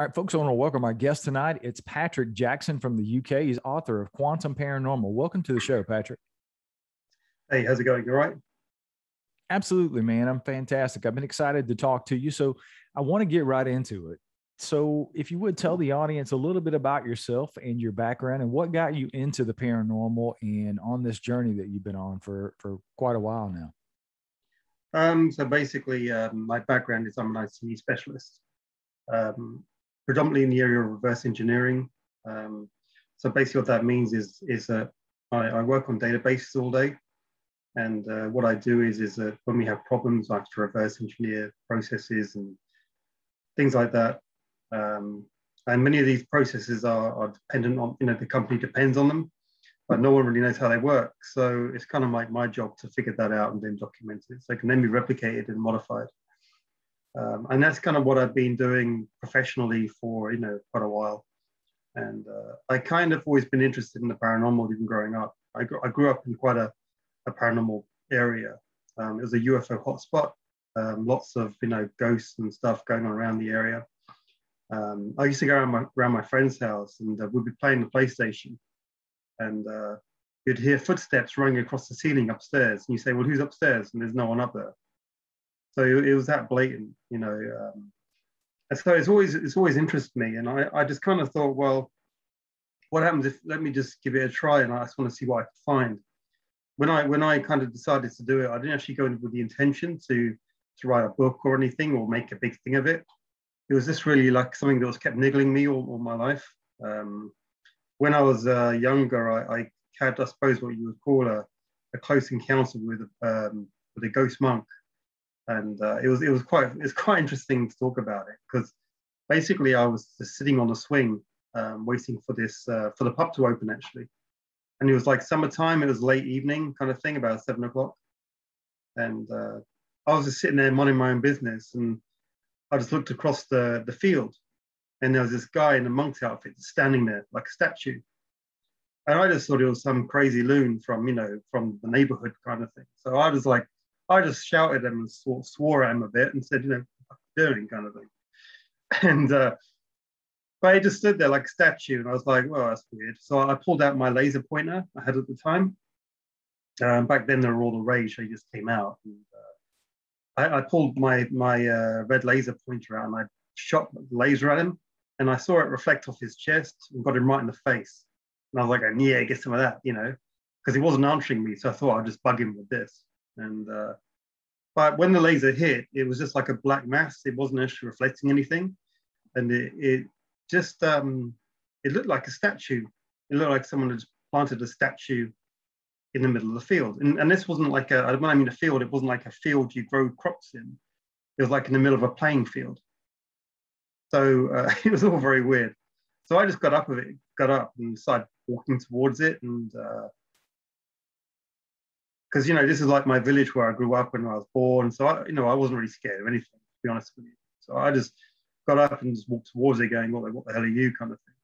All right, folks, I want to welcome our guest tonight. It's Patrick Jackson from the UK. He's author of Quantum Paranormal. Welcome to the show, Patrick. Hey, how's it going? You all right? Absolutely, man. I'm fantastic. I've been excited to talk to you. So I want to get right into it. So, if you would tell the audience a little bit about yourself and your background and what got you into the paranormal and on this journey that you've been on for, for quite a while now. Um, so basically, um, my background is I'm an IT specialist. Um, predominantly in the area of reverse engineering. Um, so basically what that means is, is that I, I work on databases all day. And uh, what I do is, is that when we have problems, I have to reverse engineer processes and things like that. Um, and many of these processes are, are dependent on, you know, the company depends on them, but no one really knows how they work. So it's kind of like my job to figure that out and then document it. So it can then be replicated and modified. Um, and that's kind of what I've been doing professionally for, you know, quite a while. And uh, I kind of always been interested in the paranormal even growing up. I, I grew up in quite a, a paranormal area. Um, it was a UFO hotspot, um, lots of, you know, ghosts and stuff going on around the area. Um, I used to go around my, around my friend's house and uh, we'd be playing the PlayStation and uh, you'd hear footsteps running across the ceiling upstairs. And you say, well, who's upstairs? And there's no one up there. So it was that blatant, you know. Um, and so it's always it's always interested me, and I, I just kind of thought, well, what happens if let me just give it a try, and I just want to see what I can find. When I when I kind of decided to do it, I didn't actually go in with the intention to to write a book or anything or make a big thing of it. It was just really like something that was kept niggling me all, all my life. Um, when I was uh, younger, I, I, had, I suppose, what you would call a, a close encounter with um, with a ghost monk and uh, it was it was quite it's quite interesting to talk about it because basically I was just sitting on a swing um, waiting for this uh, for the pub to open actually, and it was like summertime. It was late evening kind of thing, about seven o'clock, and uh, I was just sitting there minding my own business, and I just looked across the the field, and there was this guy in a monk's outfit standing there like a statue. And I just thought it was some crazy loon from, you know, from the neighborhood kind of thing. So I was like, I just shouted at him and swore, swore at him a bit and said, you know, what doing kind of thing. And uh, but he just stood there like a statue, and I was like, well, that's weird. So I pulled out my laser pointer I had at the time. Um, back then, there were all the rage, so he just came out. And, uh, I, I, pulled my my uh, red laser pointer out and I shot the laser at him, and I saw it reflect off his chest and got him right in the face. And I was like, yeah, get some of that, you know, because he wasn't answering me. So I thought I'd just bug him with this. And uh, but when the laser hit, it was just like a black mass. It wasn't actually reflecting anything, and it, it just um, it looked like a statue. It looked like someone had planted a statue in the middle of the field. And, and this wasn't like a when I mean a field, it wasn't like a field you grow crops in. It was like in the middle of a playing field. So uh, it was all very weird. So I just got up of it, got up and started walking towards it, and uh, because you know this is like my village where I grew up when I was born. So I, you know, I wasn't really scared of anything, to be honest with you. So I just got up and just walked towards it, going, "What, what the hell are you?" kind of thing.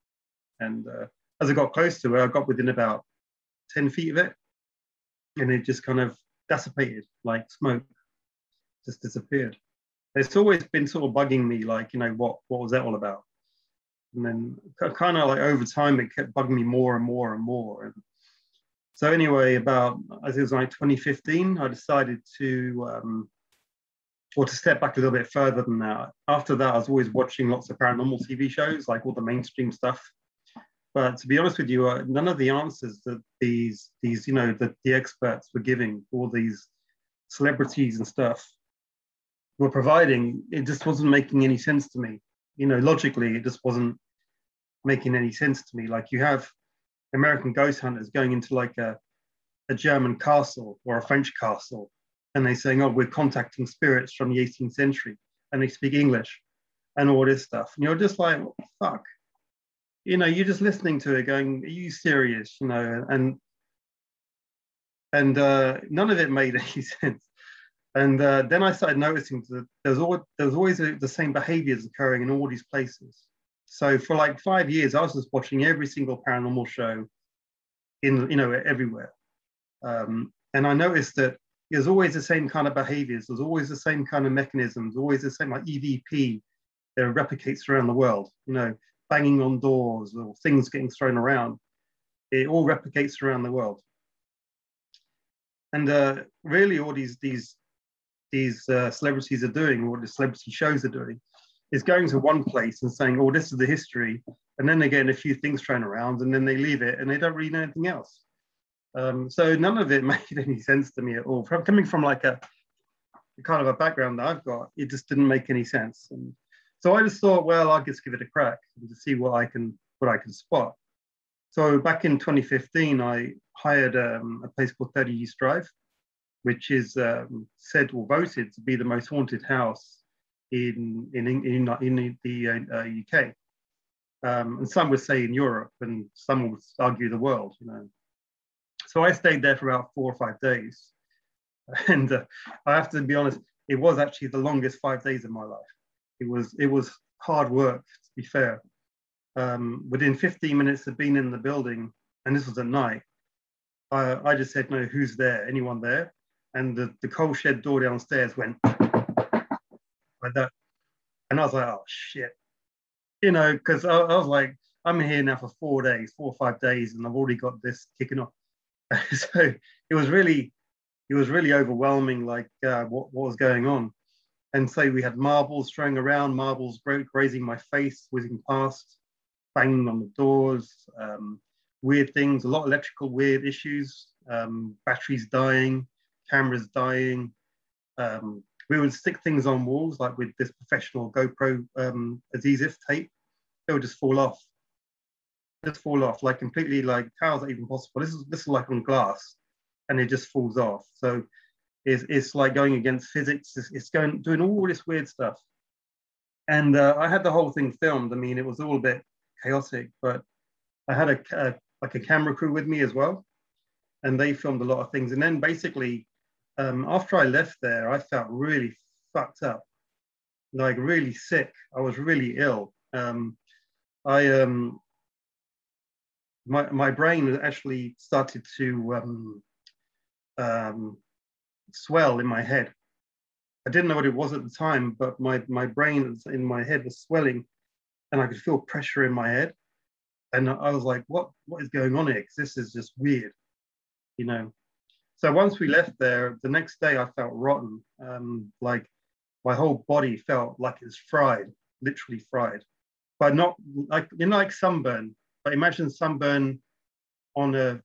And uh, as I got close to it, I got within about ten feet of it, and it just kind of dissipated like smoke, just disappeared. It's always been sort of bugging me, like you know, what what was that all about? And then kind of like over time, it kept bugging me more and more and more. And so anyway, about as it was like 2015, I decided to, um, or to step back a little bit further than that. After that, I was always watching lots of paranormal TV shows, like all the mainstream stuff. But to be honest with you, uh, none of the answers that these these you know that the experts were giving, all these celebrities and stuff, were providing, it just wasn't making any sense to me. You know, logically, it just wasn't making any sense to me. Like you have American ghost hunters going into like a, a German castle or a French castle, and they're saying, "Oh, we're contacting spirits from the 18th century," and they speak English, and all this stuff. And you're just like, "Fuck," you know. You're just listening to it, going, "Are you serious?" You know, and and uh, none of it made any sense. And uh, then I started noticing that there's always, there's always the same behaviors occurring in all these places. So for like five years, I was just watching every single paranormal show in, you know, everywhere. Um, and I noticed that there's always the same kind of behaviors. There's always the same kind of mechanisms, always the same like EVP, there replicates around the world. You know, banging on doors or things getting thrown around. It all replicates around the world. And uh, really, all these these these uh, celebrities are doing, or the celebrity shows are doing, is going to one place and saying, "Oh, this is the history," and then again, a few things thrown around, and then they leave it, and they don't read anything else. Um, so none of it made any sense to me at all. From coming from like a kind of a background that I've got, it just didn't make any sense. And so I just thought, well, I'll just give it a crack and to see what I can what I can spot. So back in 2015, I hired um, a place called 30 East Drive, which is um, said or voted to be the most haunted house in in in, in the uh, UK. Um, and some would say in Europe, and some would argue the world. You know, so I stayed there for about four or five days, and uh, I have to be honest, it was actually the longest five days of my life. It was it was hard work, to be fair. Um, within 15 minutes of being in the building, and this was at night, I, I just said, "No, who's there? Anyone there?" And the, the coal shed door downstairs went like that, and I was like, "Oh shit," you know, because I, I was like, "I'm here now for four days, four or five days, and I've already got this kicking off." so it was really, it was really overwhelming, like uh, what what was going on and so we had marbles throwing around, marbles grazing my face, whizzing past, banging on the doors, um, weird things, a lot of electrical weird issues, um, batteries dying, cameras dying. Um, we would stick things on walls like with this professional GoPro um, adhesive tape. They would just fall off, just fall off, like completely like how is that even possible? This is this is like on glass, and it just falls off. So is it's like going against physics. It's, it's going doing all this weird stuff. And uh, I had the whole thing filmed. I mean, it was all a bit chaotic, but I had a, a like a camera crew with me as well, and they filmed a lot of things. And then basically, um, after I left there, I felt really fucked up, like really sick. I was really ill. Um, I um, my my brain actually started to um, um, swell in my head. I didn't know what it was at the time, but my, my brain in my head was swelling and I could feel pressure in my head. And I was like, what, what is going on here? Because this is just weird, you know. So once we left there, the next day I felt rotten. Um, like my whole body felt like it's fried, literally fried. But not like, you know, like sunburn. But imagine sunburn on a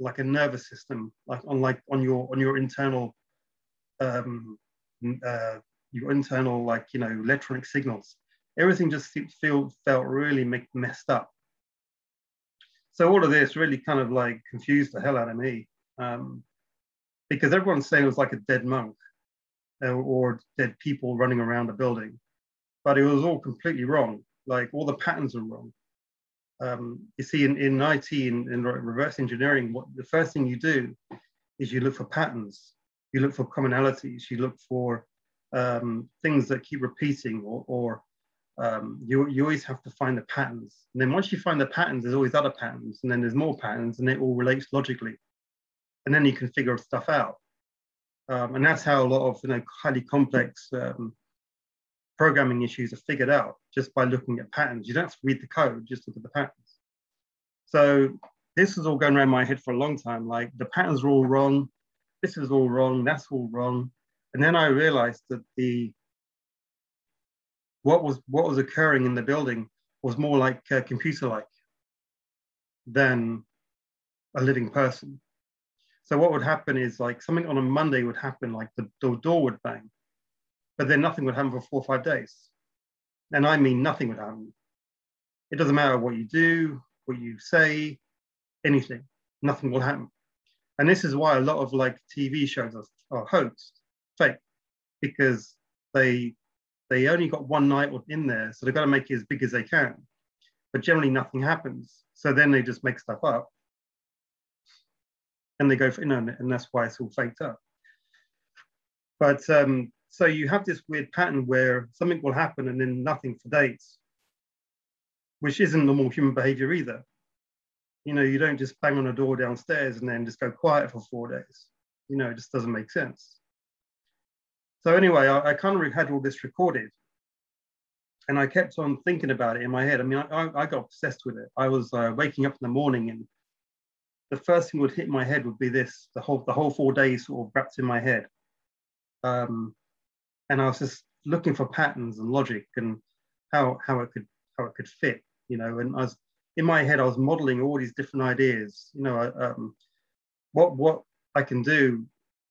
like a nervous system, like on like on your on your internal um, uh, your internal like you know electronic signals. Everything just feel felt really messed up. So all of this really kind of like confused the hell out of me, um, because everyone's saying it was like a dead monk uh, or dead people running around a building, but it was all completely wrong. Like all the patterns are wrong um, you see in, in IT, in, in reverse engineering, what the first thing you do is you look for patterns, you look for commonalities, you look for um, things that keep repeating or, or um, you, you always have to find the patterns. And then once you find the patterns, there's always other patterns, and then there's more patterns, and it all relates logically. And then you can figure stuff out. Um, and that's how a lot of you know, highly complex um, programming issues are figured out just by looking at patterns. You don't have to read the code, just look at the patterns. So this was all going around my head for a long time. Like the patterns are all wrong. This is all wrong. That's all wrong. And then I realized that the what was what was occurring in the building was more like uh, computer-like than a living person. So what would happen is like something on a Monday would happen, like the, the door would bang, but then nothing would happen for four or five days. And I mean, nothing would happen. It doesn't matter what you do, what you say, anything, nothing will happen. And this is why a lot of like TV shows are, are hoaxed, fake, because they they only got one night in there, so they've got to make it as big as they can. But generally, nothing happens. So then they just make stuff up, and they go for know, and that's why it's all faked up. But um, so you have this weird pattern where something will happen and then nothing for days, which isn't normal human behavior either. You know, you don't just bang on a door downstairs and then just go quiet for four days. You know, it just doesn't make sense. So anyway, I, I kind of had all this recorded. and I kept on thinking about it in my head. I mean, I, I got obsessed with it. I was uh, waking up in the morning, and the first thing would hit my head would be this: the whole the whole four days sort of wrapped in my head. Um, and I was just looking for patterns and logic and how how it could how it could fit, you know. And I was in my head, I was modeling all these different ideas, you know. Um, what what I can do,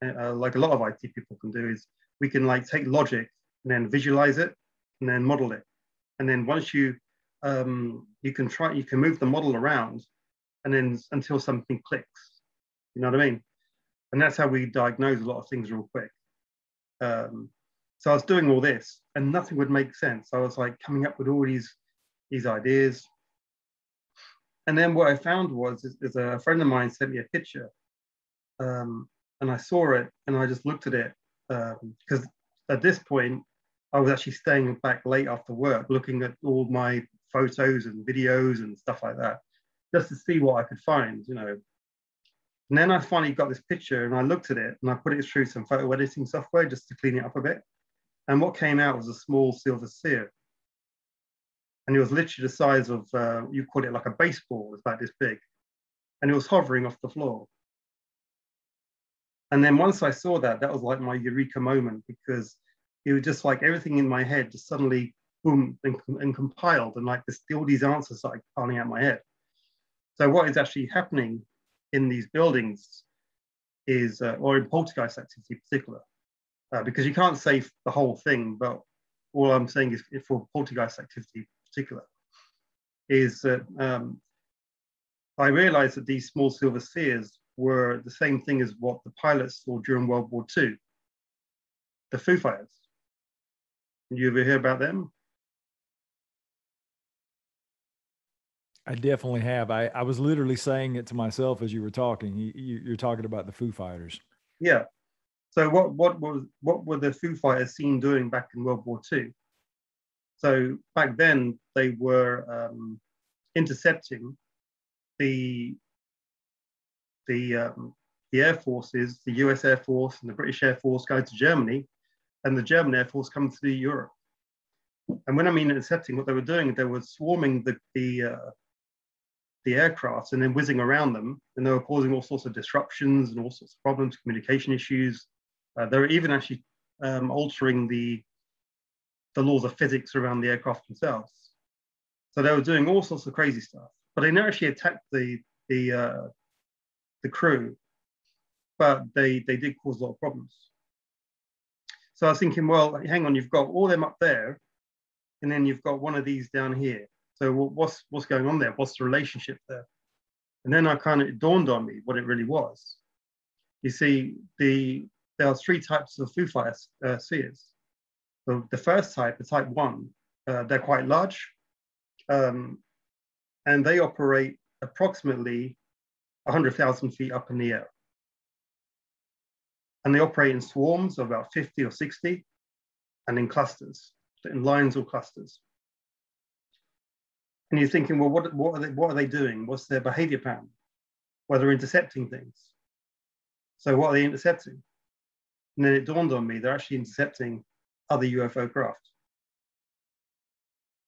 uh, like a lot of IT people can do, is we can like take logic and then visualize it and then model it. And then once you um, you can try, you can move the model around, and then until something clicks. You know what I mean? And that's how we diagnose a lot of things real quick. Um, so I was doing all this, and nothing would make sense. I was like coming up with all these these ideas. And then what I found was is, is a friend of mine sent me a picture, um, and I saw it, and I just looked at it because um, at this point I was actually staying back late after work, looking at all my photos and videos and stuff like that, just to see what I could find, you know. And then I finally got this picture and I looked at it and I put it through some photo editing software just to clean it up a bit. And what came out was a small silver sphere. And it was literally the size of, uh, you call it like a baseball, it was about this big. And it was hovering off the floor. And then once I saw that, that was like my eureka moment because it was just like everything in my head just suddenly boom and, and compiled and like all these answers started piling out my head. So what is actually happening in these buildings is, uh, or in poltergeist activity in particular, uh, because you can't say the whole thing, but all I'm saying is for poltergeist activity in particular, is that um, I realized that these small silver spheres were the same thing as what the pilots saw during World War II, the Foo Fighters. You ever hear about them? I definitely have. I, I was literally saying it to myself as you were talking. You, you, are talking about the Foo Fighters. Yeah. So what what was what were the Foo Fighters seen doing back in World War II? So back then they were um, intercepting the the um, the air forces, the U.S. Air Force and the British Air Force going to Germany and the German Air Force coming to Europe. And when I mean intercepting, what they were doing, they were swarming the the, uh, the aircrafts and then whizzing around them, and they were causing all sorts of disruptions and all sorts of problems, communication issues. Uh, they were even actually um, altering the the laws of physics around the aircraft themselves. So they were doing all sorts of crazy stuff, but they never actually attacked the the uh, the crew, but they they did cause a lot of problems. So I was thinking, well, hang on, you've got all them up there, and then you've got one of these down here. So what's what's going on there? What's the relationship there? And then I kind of it dawned on me what it really was. You see, the there are three types of Foo Fighter uh, spheres. So the first type, the type one, uh, they're quite large, um, and they operate approximately 100,000 feet up in the air and they operate in swarms of about 50 or 60 and in clusters, in lines or clusters. And you're thinking, well, what, what, are, they, what are they doing? What's their behavior pattern? Well, they're intercepting things. So what are they intercepting? And then it dawned on me, they're actually intercepting other UFO craft.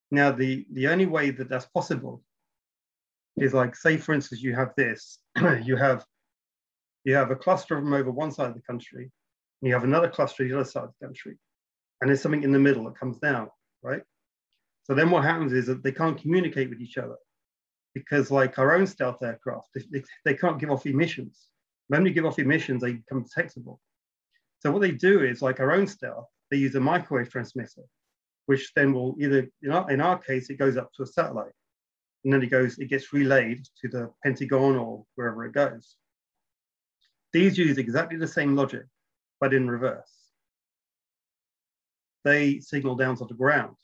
Now, the, the only way that that's possible is like, say, for instance, you have this, you have you have a cluster of them over one side of the country, and you have another cluster on the other side of the country, and there's something in the middle that comes down, right? So then what happens is that they can't communicate with each other because like our own stealth aircraft, they, they can't give off emissions. When you give off emissions, they become detectable. So what they do is like our own stealth, they use a microwave transmitter, which then will either, in our, in our case, it goes up to a satellite and then it goes, it gets relayed to the Pentagon or wherever it goes. These use exactly the same logic, but in reverse. They signal down to the ground.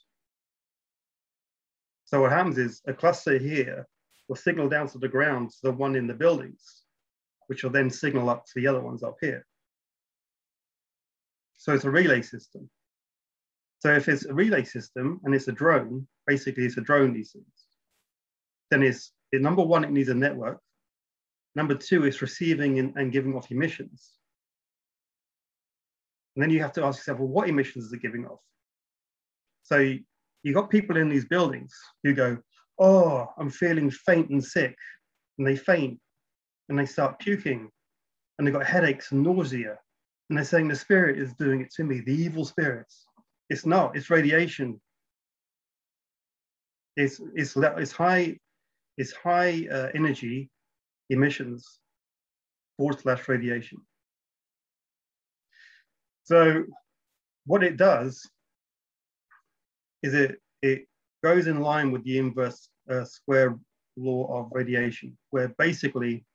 So what happens is a cluster here will signal down to the ground to the one in the buildings, which will then signal up to the other ones up here. So it's a relay system. So if it's a relay system and it's a drone, basically it's a drone these things, then it's, it, number one, it needs a network. Number two is receiving and, and giving off emissions. And then you have to ask yourself, well, what emissions is it giving off? So you got people in these buildings who go, Oh, I'm feeling faint and sick. And they faint and they start puking and they've got headaches and nausea. And they're saying the spirit is doing it to me, the evil spirits. It's not, it's radiation. It's, it's, it's high, it's high uh, energy emissions forward slash radiation. So what it does is it, it goes in line with the inverse uh, square law of radiation, where basically,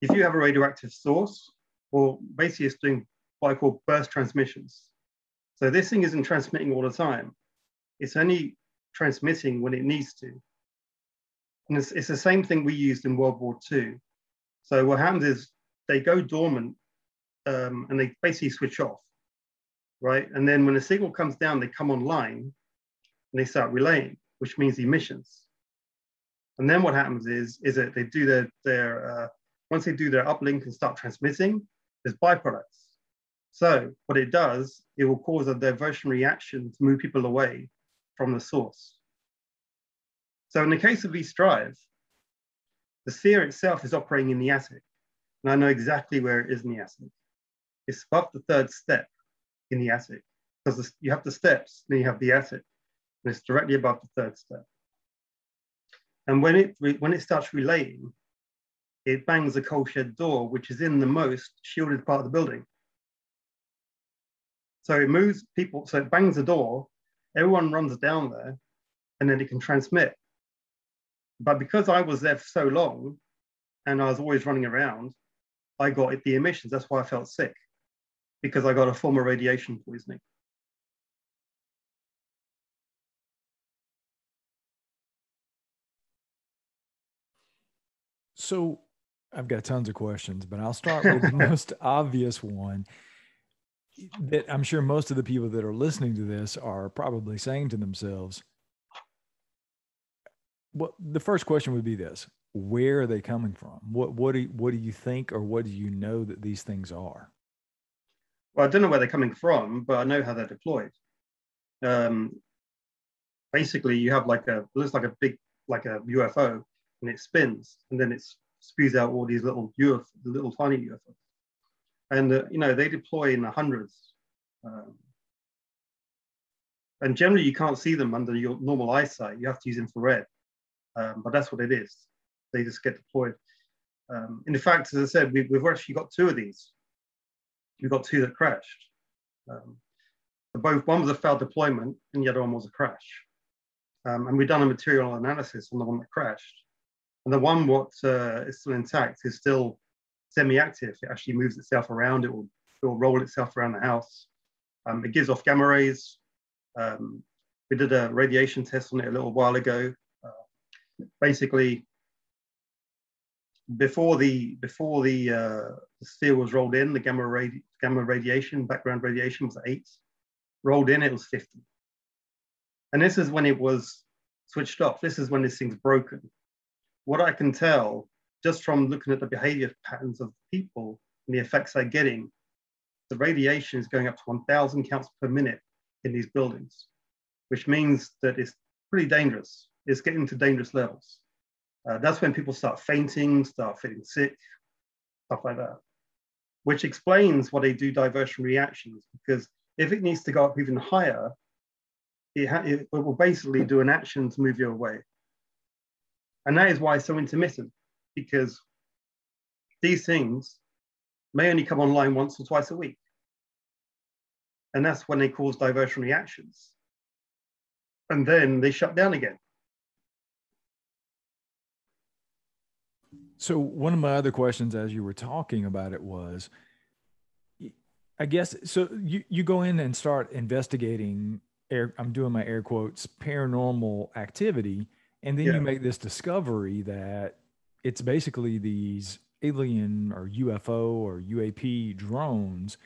if you have a radioactive source, or basically it's doing what I call burst transmissions. So this thing isn't transmitting all the time. It's only transmitting when it needs to. And it's, it's the same thing we used in World War II. So what happens is they go dormant um, and they basically switch off, right? And then when the signal comes down, they come online and they start relaying, which means emissions. And then what happens is, is that they do their, their uh, once they do their uplink and start transmitting, there's byproducts. So what it does, it will cause a diversion reaction to move people away from the source. So in the case of East Drive, the sphere itself is operating in the attic. And I know exactly where it is in the attic. It's above the third step in the attic because you have the steps, then you have the attic and it's directly above the third step. And when it, when it starts relaying, it bangs the coal shed door, which is in the most shielded part of the building. So it moves people, so it bangs the door, everyone runs down there, and then it can transmit. But because I was there for so long and I was always running around, I got the emissions. That's why I felt sick, because I got a form of radiation poisoning. So I've got tons of questions, but I'll start with the most obvious one that I'm sure most of the people that are listening to this are probably saying to themselves, well, the first question would be this where are they coming from? What what do what do you think or what do you know that these things are? Well, I don't know where they're coming from, but I know how they're deployed. Um, basically, you have like a looks like a big like a UFO, and it spins and then it spews out all these little UFO, little tiny UFOs. And, uh, you know, they deploy in the hundreds. Um, and generally you can't see them under your normal eyesight. You have to use infrared, um, but that's what it is. They just get deployed. Um, in fact, as I said, we, have actually got two of these. We've got two that crashed. Um, both one was a failed deployment and the other one was a crash. Um, and we've done a material analysis on the one that crashed. And the one what uh, is still intact is still semi-active. It actually moves itself around. It will, it will roll itself around the house. Um, it gives off gamma rays. Um, we did a radiation test on it a little while ago. Uh, basically, before the before the, uh, the steel was rolled in, the gamma radi gamma radiation, background radiation was eight. Rolled in, it was 50. And this is when it was switched off. This is when this thing's broken what I can tell just from looking at the behavior patterns of people and the effects they're getting, the radiation is going up to 1,000 counts per minute in these buildings, which means that it's pretty dangerous. It's getting to dangerous levels. Uh, that's when people start fainting, start feeling sick, stuff like that, which explains why they do diversion reactions. Because if it needs to go up even higher, it, it will basically do an action to move you away. And that is why it's so intermittent, because these things may only come online once or twice a week. And that's when they cause diversion reactions. And then they shut down again. So, one of my other questions as you were talking about it was I guess so you, you go in and start investigating air I'm doing my air quotes paranormal activity and then yeah. you make this discovery that it's basically these alien or UFO or UAP drones.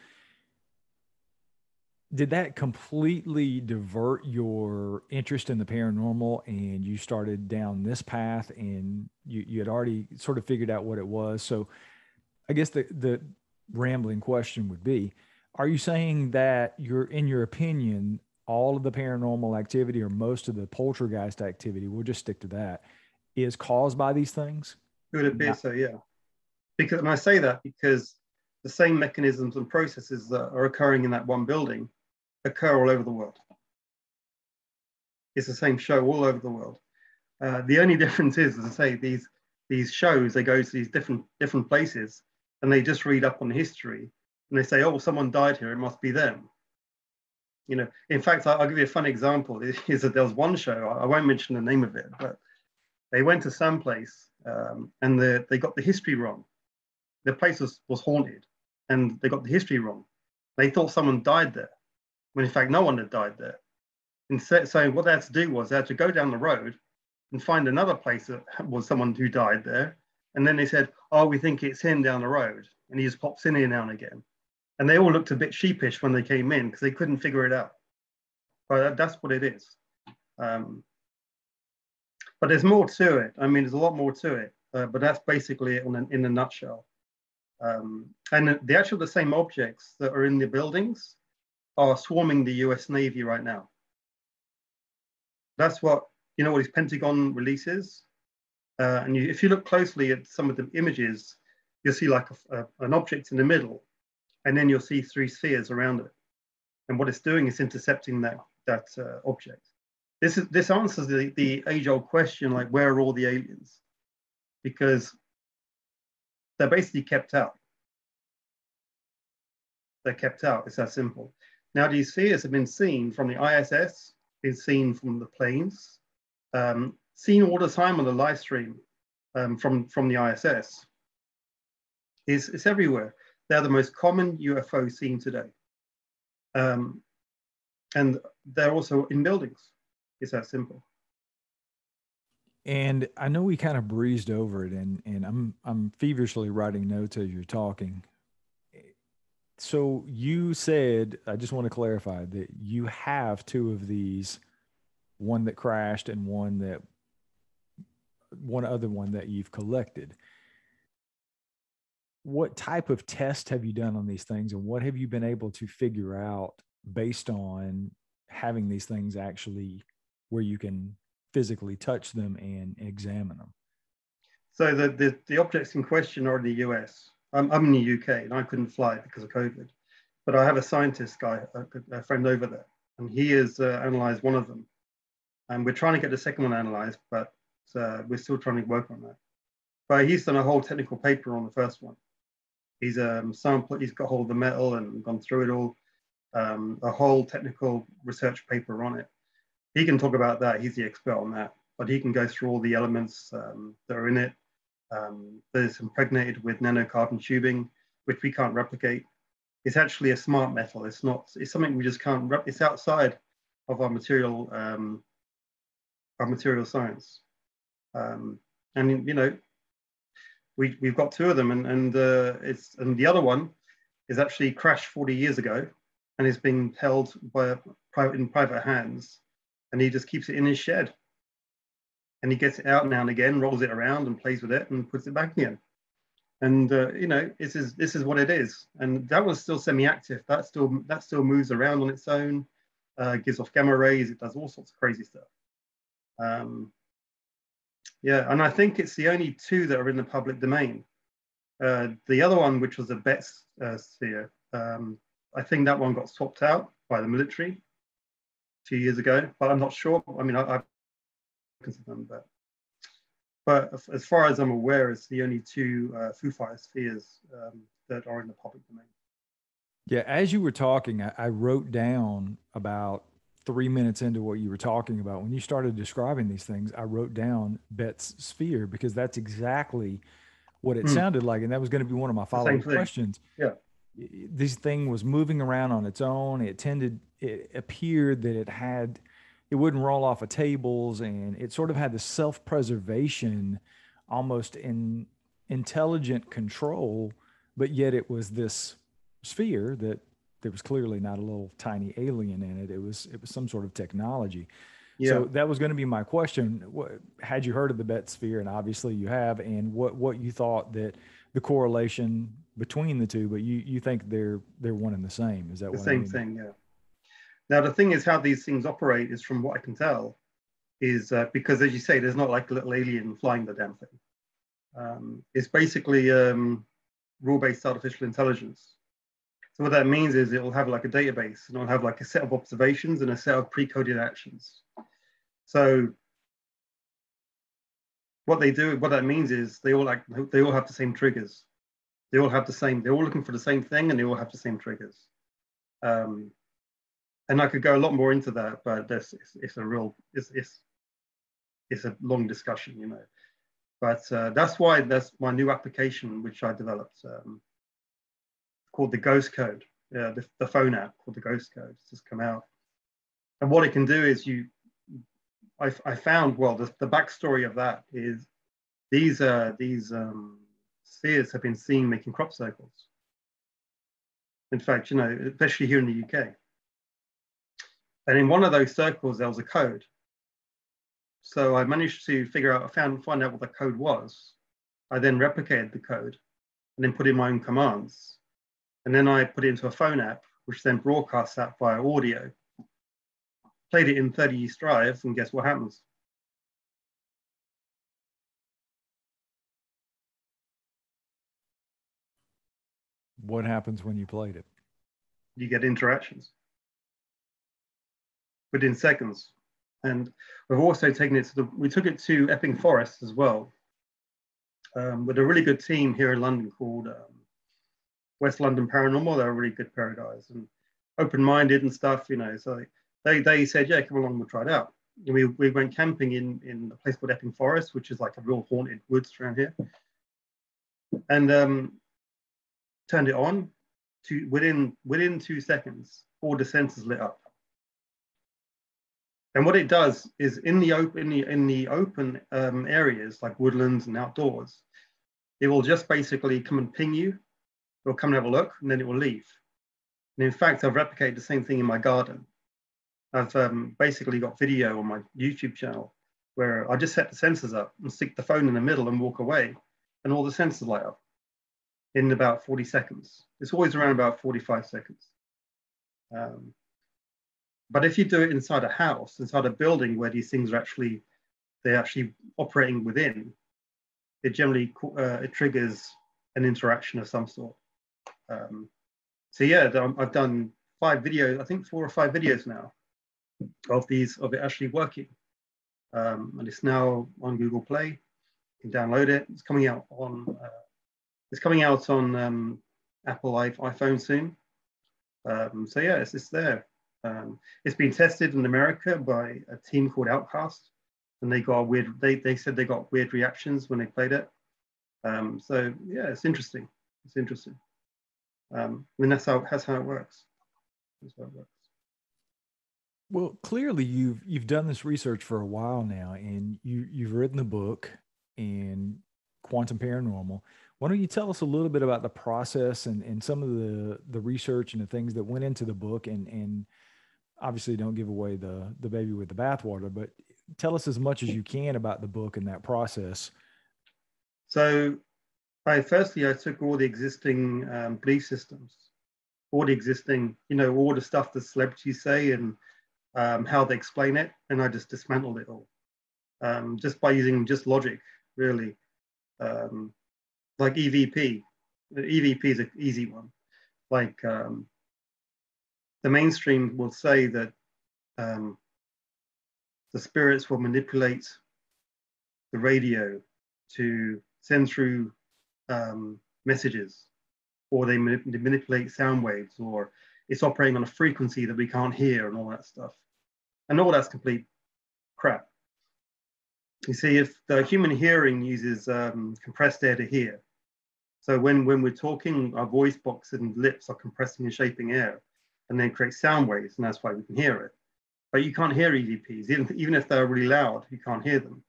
Did that completely divert your interest in the paranormal and you started down this path and you, you had already sort of figured out what it was? So I guess the, the rambling question would be, are you saying that you're in your opinion all of the paranormal activity or most of the poltergeist activity, we'll just stick to that, is caused by these things? It would appear so, yeah. Because, and I say that because the same mechanisms and processes that are occurring in that one building occur all over the world. It's the same show all over the world. Uh, the only difference is, as I say, these these shows they go to these different different places and they just read up on history and they say, "Oh, someone died here. It must be them." You know, in fact, I'll, give you a fun example. Is that there was one show I won't mention the name of it, but they went to some place um, and the, they got the history wrong. The place was, was haunted and they got the history wrong. They thought someone died there, when in fact no one had died there. And so, so what they had to do was they had to go down the road and find another place that was someone who died there. And then they said, oh, we think it's him down the road. And he just pops in here now and again. And they all looked a bit sheepish when they came in because they couldn't figure it out. But that's what it is. Um, but there's more to it. I mean, there's a lot more to it. Uh, but that's basically it in, in a nutshell. Um, and the actual the same objects that are in the buildings are swarming the US Navy right now. That's what, you know, what his Pentagon releases. Uh, and you, if you look closely at some of the images, you'll see like a, a, an object in the middle, and then you'll see three spheres around it. And what it's doing is intercepting that, that uh, object. This, is, this answers the, the age old question like, where are all the aliens? Because they're basically kept out. They're kept out, it's that simple. Now, these spheres have been seen from the ISS, been seen from the planes, um, seen all the time on the live stream um, from, from the ISS. It's, it's everywhere. They're the most common UFO seen today. Um, and they're also in buildings. It's that simple. And I know we kind of breezed over it, and and I'm I'm feverishly writing notes as you're talking. So you said, I just want to clarify that you have two of these, one that crashed and one that one other one that you've collected. What type of test have you done on these things, and what have you been able to figure out based on having these things actually where you can physically touch them and examine them? So the, the, the objects in question are in the US. I'm, I'm in the UK and I couldn't fly because of COVID, but I have a scientist guy, a, a friend over there, and he has uh, analyzed one of them. And we're trying to get the second one analyzed, but uh, we're still trying to work on that. But he's done a whole technical paper on the first one. He's um, sample, he's got hold of the metal and gone through it all, um, a whole technical research paper on it he can talk about that. He's the expert on that. But he can go through all the elements um, that are in it. Um, that is impregnated with nanocarbon tubing, which we can't replicate. It's actually a smart metal. It's not. It's something we just can't. Rep- it's outside of our material, um, our material science. Um, and you know, we we've got two of them, and and uh, it's and the other one is actually crashed 40 years ago, and is being held by a private in private hands and he just keeps it in his shed. And he gets it out now and again, rolls it around and plays with it and puts it back in. And uh, you know, this is this is what it is. And that was still semi-active. That still that still moves around on its own, uh, gives off gamma rays. It does all sorts of crazy stuff. Um, yeah, and I think it's the only two that are in the public domain. Uh, the other one, which was a Betz uh, sphere, um, I think that one got swapped out by the military a few years ago, but I'm not sure. I mean, I, have considered them, but but as far as I'm aware, it's the only two uh, Foo Fire spheres um, that are in the public domain. Yeah, as you were talking, I, I wrote down about three minutes into what you were talking about. When you started describing these things, I wrote down Betz sphere because that's exactly what it mm. sounded like, and that was going to be one of my following questions. Yeah, this thing was moving around on its own. It tended, it appeared that it had, it wouldn't roll off of tables, and it sort of had the self-preservation, almost in intelligent control, but yet it was this sphere that there was clearly not a little tiny alien in it. It was it was some sort of technology. Yeah. So that was going to be my question. What, had you heard of the Betz sphere? And obviously you have. And what what you thought that the correlation between the two, but you you think they're they're one and the same. Is that the same I mean? thing? Yeah. Now, the thing is, how these things operate is from what I can tell, is uh, because, as you say, there's not like a little alien flying the damn thing. Um, it's basically um, rule-based artificial intelligence. So what that means is it will have like a database and it'll have like a set of observations and a set of pre-coded actions. So what they do, what that means is they all like they all have the same triggers. They all have the same. They're all looking for the same thing, and they all have the same triggers. Um, and I could go a lot more into that, but it's, it's a real it's, it's it's a long discussion, you know. But uh, that's why that's my new application, which I developed, um, called the Ghost Code, uh, the, the phone app called the Ghost Code. It's just come out. And what it can do is you I, I found, well, the, the backstory of that is these, uh, these um, seers have been seen making crop circles. In fact, you know, especially here in the UK. And in one of those circles, there was a code. So I managed to figure out, I found, find out what the code was. I then replicated the code and then put in my own commands. And then I put it into a phone app, which then broadcasts that via audio played it in 30 East Drive, and guess what happens? What happens when you played it? You get interactions within seconds. And we've also taken it to the, we took it to Epping Forest as well, um, with a really good team here in London called um, West London Paranormal. They're a really good pair of guys and open-minded and stuff, you know. So they, they said, yeah, come along, we'll try it out. And we, we went camping in, in a place called Epping Forest, which is like a real haunted woods around here. And um, turned it on to within within two seconds, all the sensors lit up. And what it does is in the open in the, in the open um, areas like woodlands and outdoors, it will just basically come and ping you. It will come and have a look, and then it will leave. And in fact, I've replicated the same thing in my garden. I've um, basically got video on my YouTube channel where I just set the sensors up and stick the phone in the middle and walk away, and all the sensors light up in about 40 seconds. It's always around about 45 seconds. Um, but if you do it inside a house, inside a building where these things are actually they're actually operating within, it generally uh, it triggers an interaction of some sort. Um, so yeah, I've done five videos, I think four or five videos now of these of it actually working. Um, and it's now on Google Play. You can download it. It's coming out on uh, it's coming out on um, Apple iPhone soon. Um, so yeah, it's, it's there. Um, it's been tested in America by a team called Outcast, and they got weird. They they said they got weird reactions when they played it. Um, so yeah, it's interesting. It's interesting. Um, that's how that's how it works. That's how it works. Well, clearly you've you've done this research for a while now, and you you've written the book in quantum paranormal. Why don't you tell us a little bit about the process and, and some of the the research and the things that went into the book, and and obviously don't give away the the baby with the bathwater, but tell us as much as you can about the book and that process. So, I firstly I took all the existing um, belief systems, all the existing, you know, all the stuff that celebrities say and um, how they explain it, and I just dismantled it all um, just by using just logic, really. Um, like EVP, EVP is an easy one. Like um, the mainstream will say that um, the spirits will manipulate the radio to send through um, messages, or they manipulate sound waves, or it's operating on a frequency that we can't hear and all that stuff. And all that's complete crap. You see, if the human hearing uses um, compressed air to hear, so when, when we're talking, our voice box and lips are compressing and shaping air and then create sound waves, and that's why we can hear it. But you can't hear EVPs, even, even if they're really loud, you can't hear them.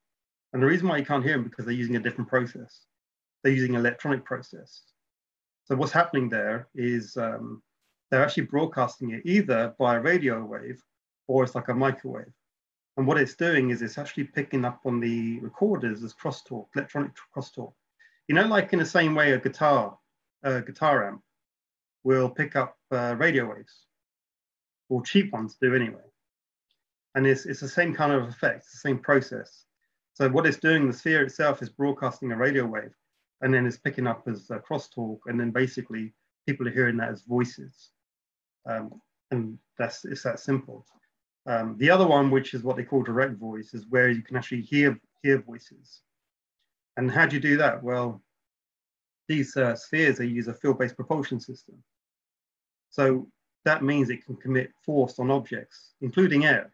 And the reason why you can't hear them because they're using a different process. They're using electronic process. So what's happening there is um, they're actually broadcasting it either by a radio wave or it's like a microwave. And what it's doing is it's actually picking up on the recorders as crosstalk, electronic crosstalk. You know, like in the same way a guitar, a guitar amp will pick up uh, radio waves. Or cheap ones to do anyway. And it's, it's the same kind of effect, the same process. So what it's doing, the sphere itself is broadcasting a radio wave, and then it's picking up as a crosstalk, and then basically people are hearing that as voices. Um, and that's it's that simple. Um, the other one, which is what they call direct voice, is where you can actually hear hear voices. And how do you do that? Well, these uh, spheres they use a field-based propulsion system. So that means it can commit force on objects, including air.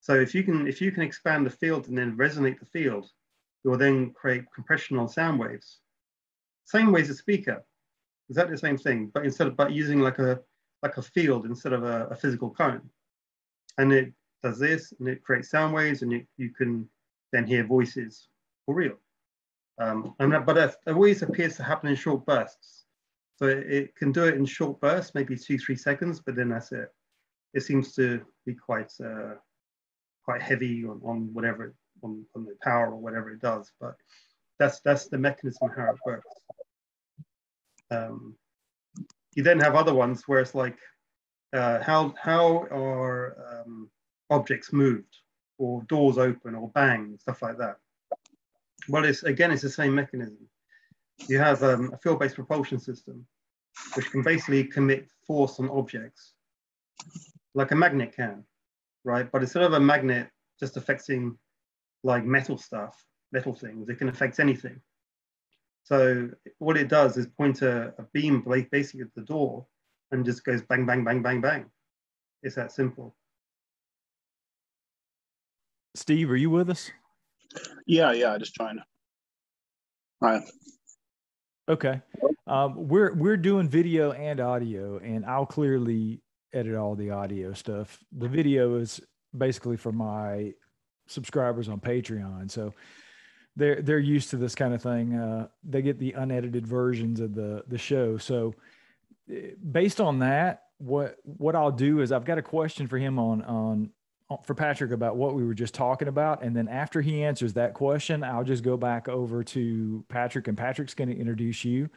So if you can if you can expand the field and then resonate the field, you'll then create compression on sound waves. Same way as a speaker, exactly the same thing, but instead of but using like a like a field instead of a, a physical cone. And it does this and it creates sound waves and you, you can then hear voices for real. Um, and that, but it always appears to happen in short bursts. So it, can do it in short bursts, maybe two, three seconds, but then that's it. It seems to be quite uh, quite heavy on, on whatever on, on the power or whatever it does. But that's that's the mechanism how it works. Um, you then have other ones where it's like uh, how how are um, objects moved or doors open or bang stuff like that. Well, it's again it's the same mechanism. You have um, a field-based propulsion system, which can basically commit force on objects, like a magnet can, right? But instead of a magnet just affecting like metal stuff, metal things, it can affect anything. So what it does is point a, a beam basically at the door and just goes bang, bang, bang, bang, bang. It's that simple. Steve, are you with us? Yeah, yeah, just trying to. All right. Okay. Um, we're we're doing video and audio, and I'll clearly edit all the audio stuff. The video is basically for my subscribers on Patreon. So they're they're used to this kind of thing. Uh, they get the unedited versions of the the show. So eh, based on that, what what I'll do is I've got a question for him on on for Patrick about what we were just talking about, and then after he answers that question, I'll just go back over to Patrick, and Patrick's going to introduce you,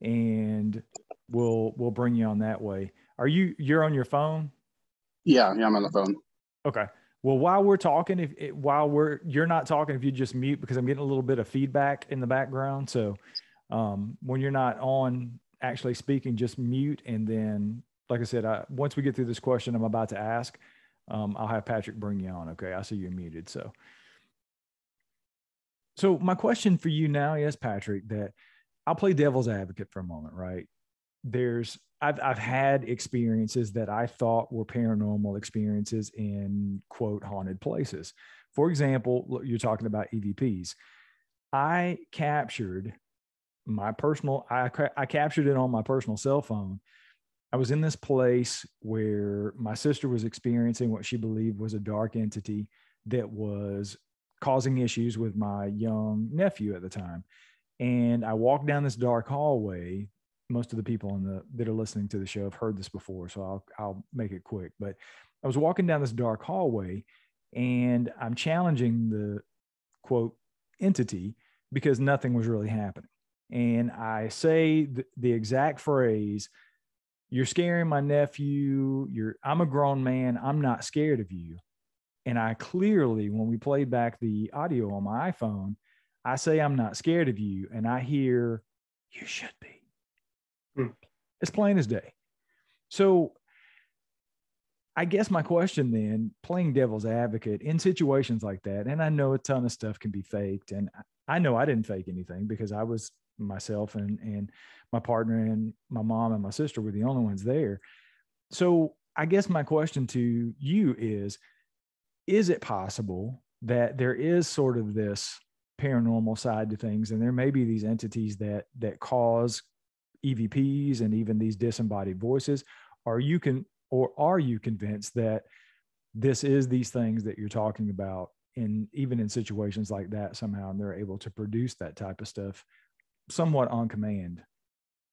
and we'll we'll bring you on that way. Are you you're on your phone? Yeah, yeah, I'm on the phone. Okay. Well, while we're talking, if while we're you're not talking, if you just mute because I'm getting a little bit of feedback in the background. So um, when you're not on actually speaking, just mute and then, like I said, I, once we get through this question I'm about to ask, um, I'll have Patrick bring you on. Okay, I see you're muted. So, so my question for you now is, Patrick, that I'll play devil's advocate for a moment, right? There's I've I've had experiences that I thought were paranormal experiences in quote haunted places. For example, you're talking about EVPs. I captured my personal I I captured it on my personal cell phone. I was in this place where my sister was experiencing what she believed was a dark entity that was causing issues with my young nephew at the time. And I walked down this dark hallway most of the people in the that are listening to the show have heard this before, so I'll I'll make it quick. But I was walking down this dark hallway, and I'm challenging the quote entity because nothing was really happening. And I say the, the exact phrase, "You're scaring my nephew. You're I'm a grown man. I'm not scared of you." And I clearly, when we played back the audio on my iPhone, I say I'm not scared of you, and I hear you should be Mm. As plain as day. So I guess my question then, playing devil's advocate in situations like that, and I know a ton of stuff can be faked, and I know I didn't fake anything because I was myself and and my partner and my mom and my sister were the only ones there. So I guess my question to you is is it possible that there is sort of this paranormal side to things and there may be these entities that that cause EVPs and even these disembodied voices? Are you can or are you convinced that this is these things that you're talking about in even in situations like that somehow and they're able to produce that type of stuff somewhat on command?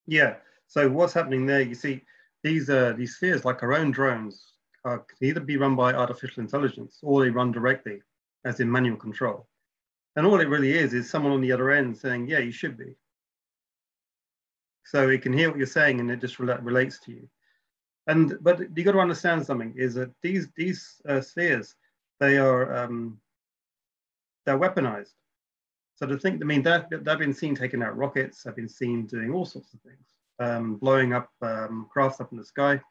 Yeah. So what's happening there? You see, these uh, these spheres, like our own drones, uh, can either be run by artificial intelligence or they run directly, as in manual control. And all it really is is someone on the other end saying, "Yeah, you should be." So it can hear what you're saying and it just re- relates to you. And but you got to understand something is that these these uh, spheres they are um, they're weaponized. So to think, I mean, they've, they've been seen taking out rockets. They've been seen doing all sorts of things, um, blowing up um, crafts up in the sky.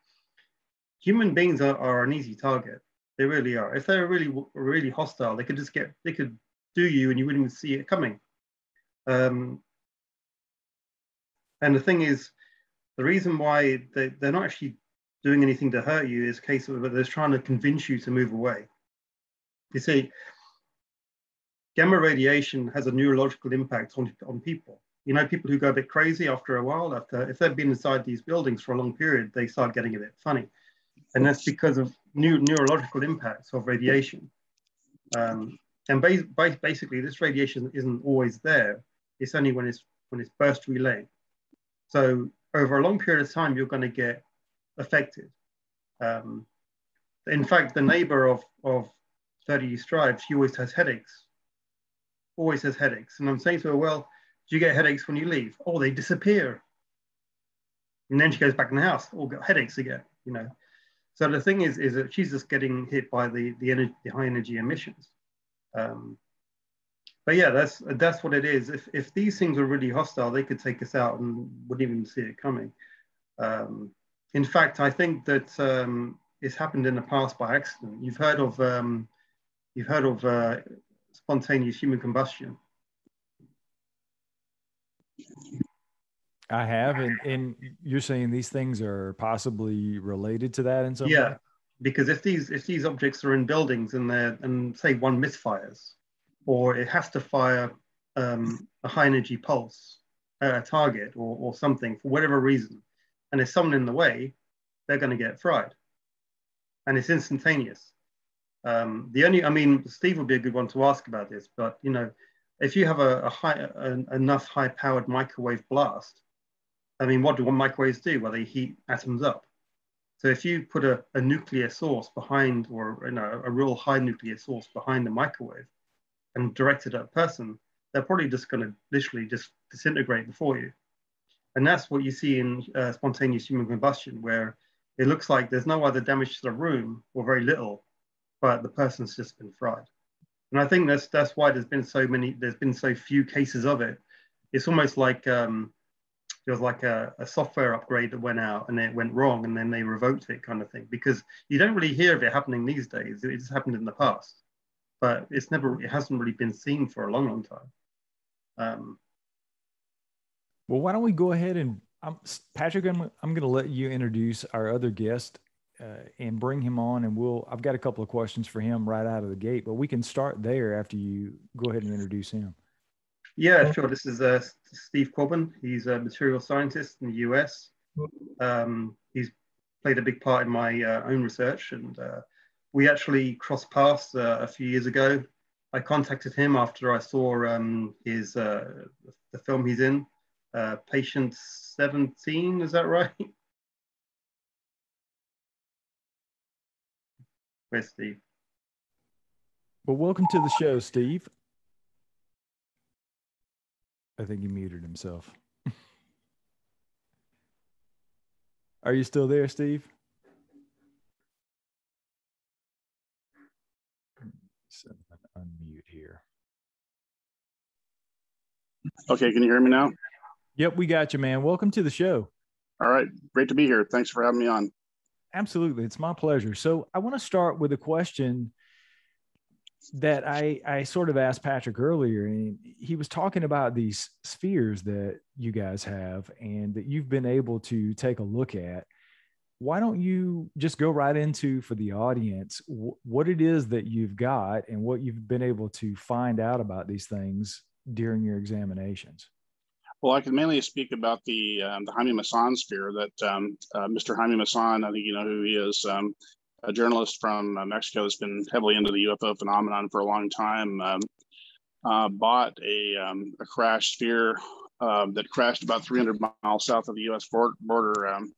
Human beings are, are an easy target. They really are. If they're really really hostile, they could just get they could do you and you wouldn't even see it coming. Um, and the thing is, the reason why they, they're not actually doing anything to hurt you is case of they're trying to convince you to move away. You see, gamma radiation has a neurological impact on, on people. You know, people who go a bit crazy after a while, after if they've been inside these buildings for a long period, they start getting a bit funny. And that's because of new neurological impacts of radiation. Um, and ba basically, this radiation isn't always there. It's only when it's when it's burst relay. So over a long period of time, you're going to get affected. Um, in fact, the neighbor of, of 30 strides, she always has headaches, always has headaches. And I'm saying to her, well, do you get headaches when you leave? Oh, they disappear. And then she goes back in the house, all oh, got headaches again, you know. So the thing is, is that she's just getting hit by the, the, energy, the high energy emissions. Um, but yeah, that's that's what it is. If if these things were really hostile, they could take us out and wouldn't even see it coming. Um, in fact, I think that um, it's happened in the past by accident. You've heard of um, you've heard of uh, spontaneous human combustion. I have, and, and you're saying these things are possibly related to that in some yeah, way? because if these if these objects are in buildings and they're and say one misfires, or it has to fire um, a high energy pulse at a target or, or something for whatever reason, and there's someone in the way, they're going to get fried. And it's instantaneous. Um, the only, I mean, Steve would be a good one to ask about this, but you know, if you have a, a high, a, enough high powered microwave blast, I mean, what do what microwaves do? Well, they heat atoms up. So if you put a, a nuclear source behind, or you know, a real high nuclear source behind the microwave, and direct it at a person, they're probably just going to literally just disintegrate before you. And that's what you see in uh, spontaneous human combustion, where it looks like there's no other damage to the room or very little, but the person's just been fried. And I think that's that's why there's been so many, there's been so few cases of it. It's almost like um, it was like a, a software upgrade that went out and it went wrong, and then they revoked it, kind of thing. Because you don't really hear of it happening these days. It just happened in the past but it's never, it hasn't really been seen for a long, long time. Um, well, why don't we go ahead and um, Patrick, I'm, I'm going to let you introduce our other guest uh, and bring him on, and we'll. I've got a couple of questions for him right out of the gate, but we can start there after you go ahead and introduce him. Yeah, sure. This is uh, Steve Colbern. He's a material scientist in the US. Um, he's played a big part in my uh, own research, and uh, we actually crossed paths uh, a few years ago. I contacted him after I saw um, his uh, the film he's in, Patient 17. Is that right? Where's Steve? Well, welcome to the show, Steve. I think he muted himself. Are you still there, Steve? unmute here. Okay, can you hear me now? Yep, we got you, man. Welcome to the show. All right, great to be here. Thanks for having me on. Absolutely, it's my pleasure. So I want to start with a question that I I sort of asked Patrick earlier, and he was talking about these spheres that you guys have and that you've been able to take a look at why don't you just go right into for the audience w- what it is that you've got and what you've been able to find out about these things during your examinations? Well, I can mainly speak about the um, the Jaime Maussan sphere that um, uh, Mr. Jaime Maussan, I think you know who he is, um, a journalist from uh, Mexico that's been heavily into the UFO phenomenon for a long time, um, uh, bought a, um, a crash sphere uh, that crashed about 300 miles south of the U.S. border um,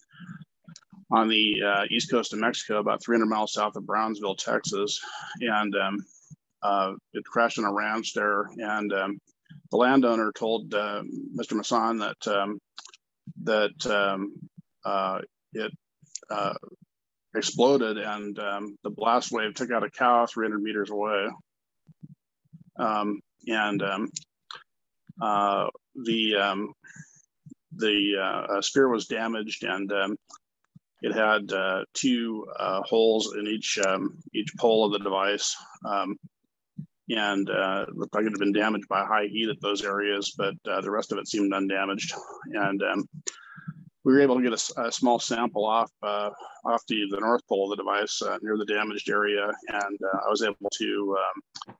on the uh, east coast of Mexico, about 300 miles south of Brownsville, Texas, and um, uh, it crashed on a ranch there. And um, the landowner told Mr. Maussan that um, that um, uh, it uh, exploded, and um, the blast wave took out a cow 300 meters away. Um, and um, uh, the um, the uh, sphere was damaged, and um, it had uh, two uh, holes in each um, each pole of the device. And looked like it had been damaged by high heat at those areas, but the rest of it seemed undamaged. And we were able to get a, a small sample off uh, off the, the north pole of the device uh, near the damaged area, and uh, I was able to um,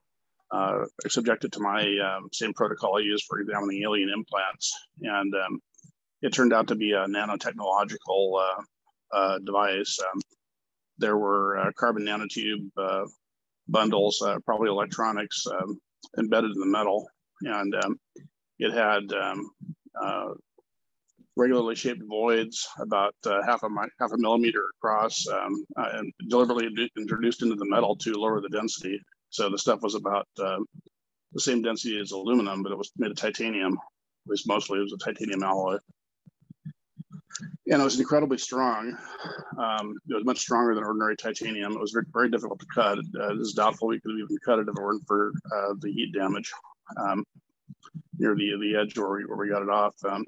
uh, subject it to my um, same protocol I use for examining alien implants, and um, it turned out to be a nanotechnological uh, uh, device. Um, there were carbon nanotube bundles, probably electronics, um, embedded in the metal, and um, it had regularly shaped voids about uh, half a half a millimeter across, um, uh, and deliberately introduced into the metal to lower the density. So the stuff was about uh, the same density as aluminum, but it was made of titanium. At least mostly it was a titanium alloy. And it was incredibly strong. Um, it was much stronger than ordinary titanium. It was very, very difficult to cut. Uh, it is doubtful we could have even cut it if it weren't for uh, the heat damage um, near the, the edge where we, where we got it off. Um,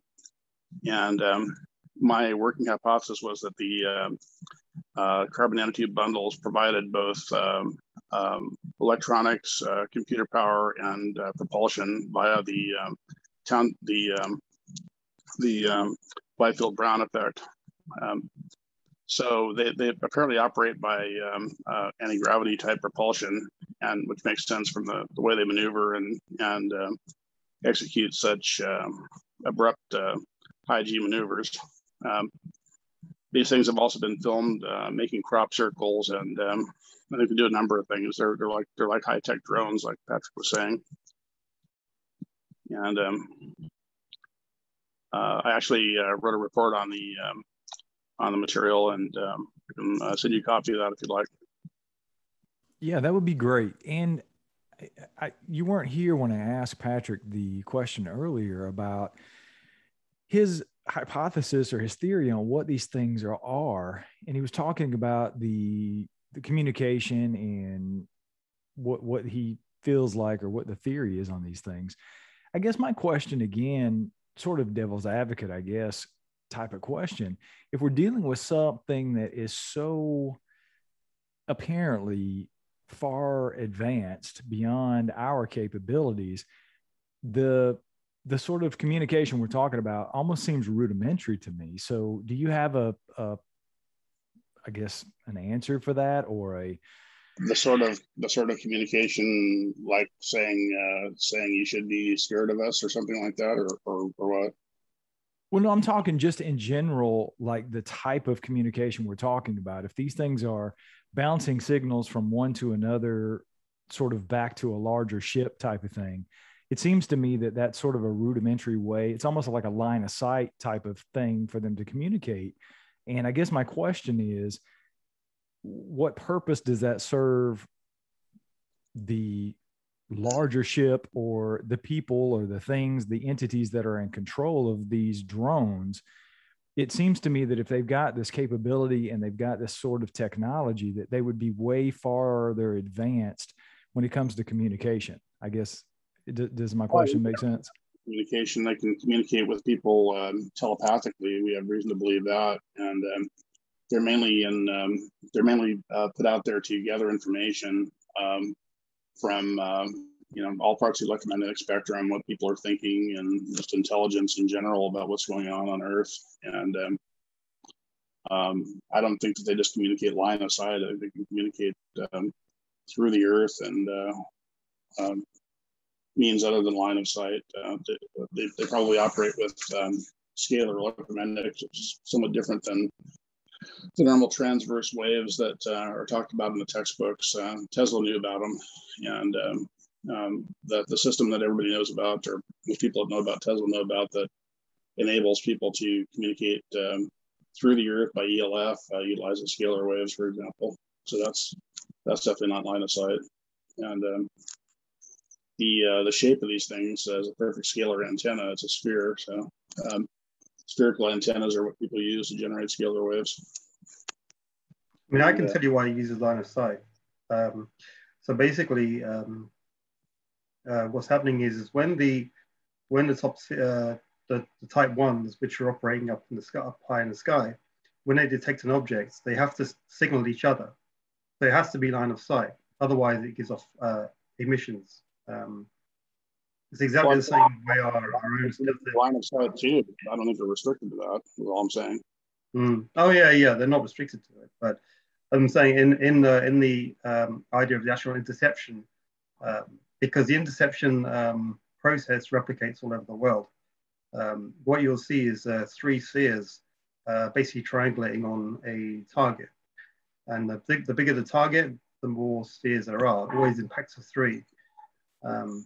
and um, my working hypothesis was that the uh, uh, carbon nanotube bundles provided both um, um, electronics, uh, computer power, and uh, propulsion via the um, town the um, the um, Biefeld Brown effect. so they, they apparently operate by uh, anti-gravity type propulsion, and which makes sense from the, the way they maneuver and and execute such abrupt uh, high G maneuvers. Um, these things have also been filmed uh, making crop circles, and um, think they do a number of things. They're, they're like they're like high tech drones, like Patrick was saying. And um, I actually uh, wrote a report on the um, on the material, and um, I can uh, send you a copy of that if you'd like. Yeah, that would be great. And I, you weren't here when I asked Patrick the question earlier about his hypothesis or his theory on what these things are, are and he was talking about the the communication and what what he feels like or what the theory is on these things i guess my question again sort of devil's advocate i guess type of question if we're dealing with something that is so apparently far advanced beyond our capabilities the the sort of communication we're talking about almost seems rudimentary to me. So, do you have a, a I guess, an answer for that, or a the sort of the sort of communication like saying uh, saying you should be scared of us or something like that, or or, or what? Well, no, I'm talking just in general, like the type of communication we're talking about. If these things are bouncing signals from one to another, sort of back to a larger ship type of thing, it seems to me that that's sort of a rudimentary way. It's almost like a line of sight type of thing for them to communicate. And I guess my question is, what purpose does that serve the larger ship or the people or the things, the entities that are in control of these drones? It seems to me that if they've got this capability and they've got this sort of technology, that they would be way farther advanced when it comes to communication. I guess does my question make sense? Communication, they can communicate with people um, telepathically. We have reason to believe that, and um, they're mainly in um, they're mainly uh, put out there to gather information um, from um, you know all parts of the electromagnetic spectrum, what people are thinking, and just intelligence in general about what's going on on Earth. And um, I don't think that they just communicate line of sight. They can communicate through the Earth and uh, um, means other than line of sight. Uh, they, they, probably operate with um, scalar electromagnetics, which is somewhat different than the normal transverse waves that uh, are talked about in the textbooks. Uh, Tesla knew about them, and um, um, the, the system that everybody knows about, or most people that know about Tesla know about, that enables people to communicate um, through the Earth by ELF, uh, utilizing scalar waves, for example. So that's that's definitely not line of sight. And um, the uh, the shape of these things as a perfect scalar antenna. It's a sphere, so um, spherical antennas are what people use to generate scalar waves. I mean, I can tell you why he uses line of sight. Um, so basically, um, uh, what's happening is, is when the when the top uh, the, the type ones, which are operating up in the sky, up high in the sky, when they detect an object, they have to signal each other. So it has to be line of sight. Otherwise, it gives off uh, emissions. Um, it's exactly well, the same way our, our own line of sight too. I don't think they're restricted to that. Is all I'm saying. Mm. Oh yeah, yeah, they're not restricted to it, but I'm saying in in the in the um, idea of the actual interception, um, because the interception um, process replicates all over the world. Um, what you'll see is uh, three spheres uh, basically triangulating on a target, and the, the bigger the target, the more spheres there are. Always in packs of three. Um,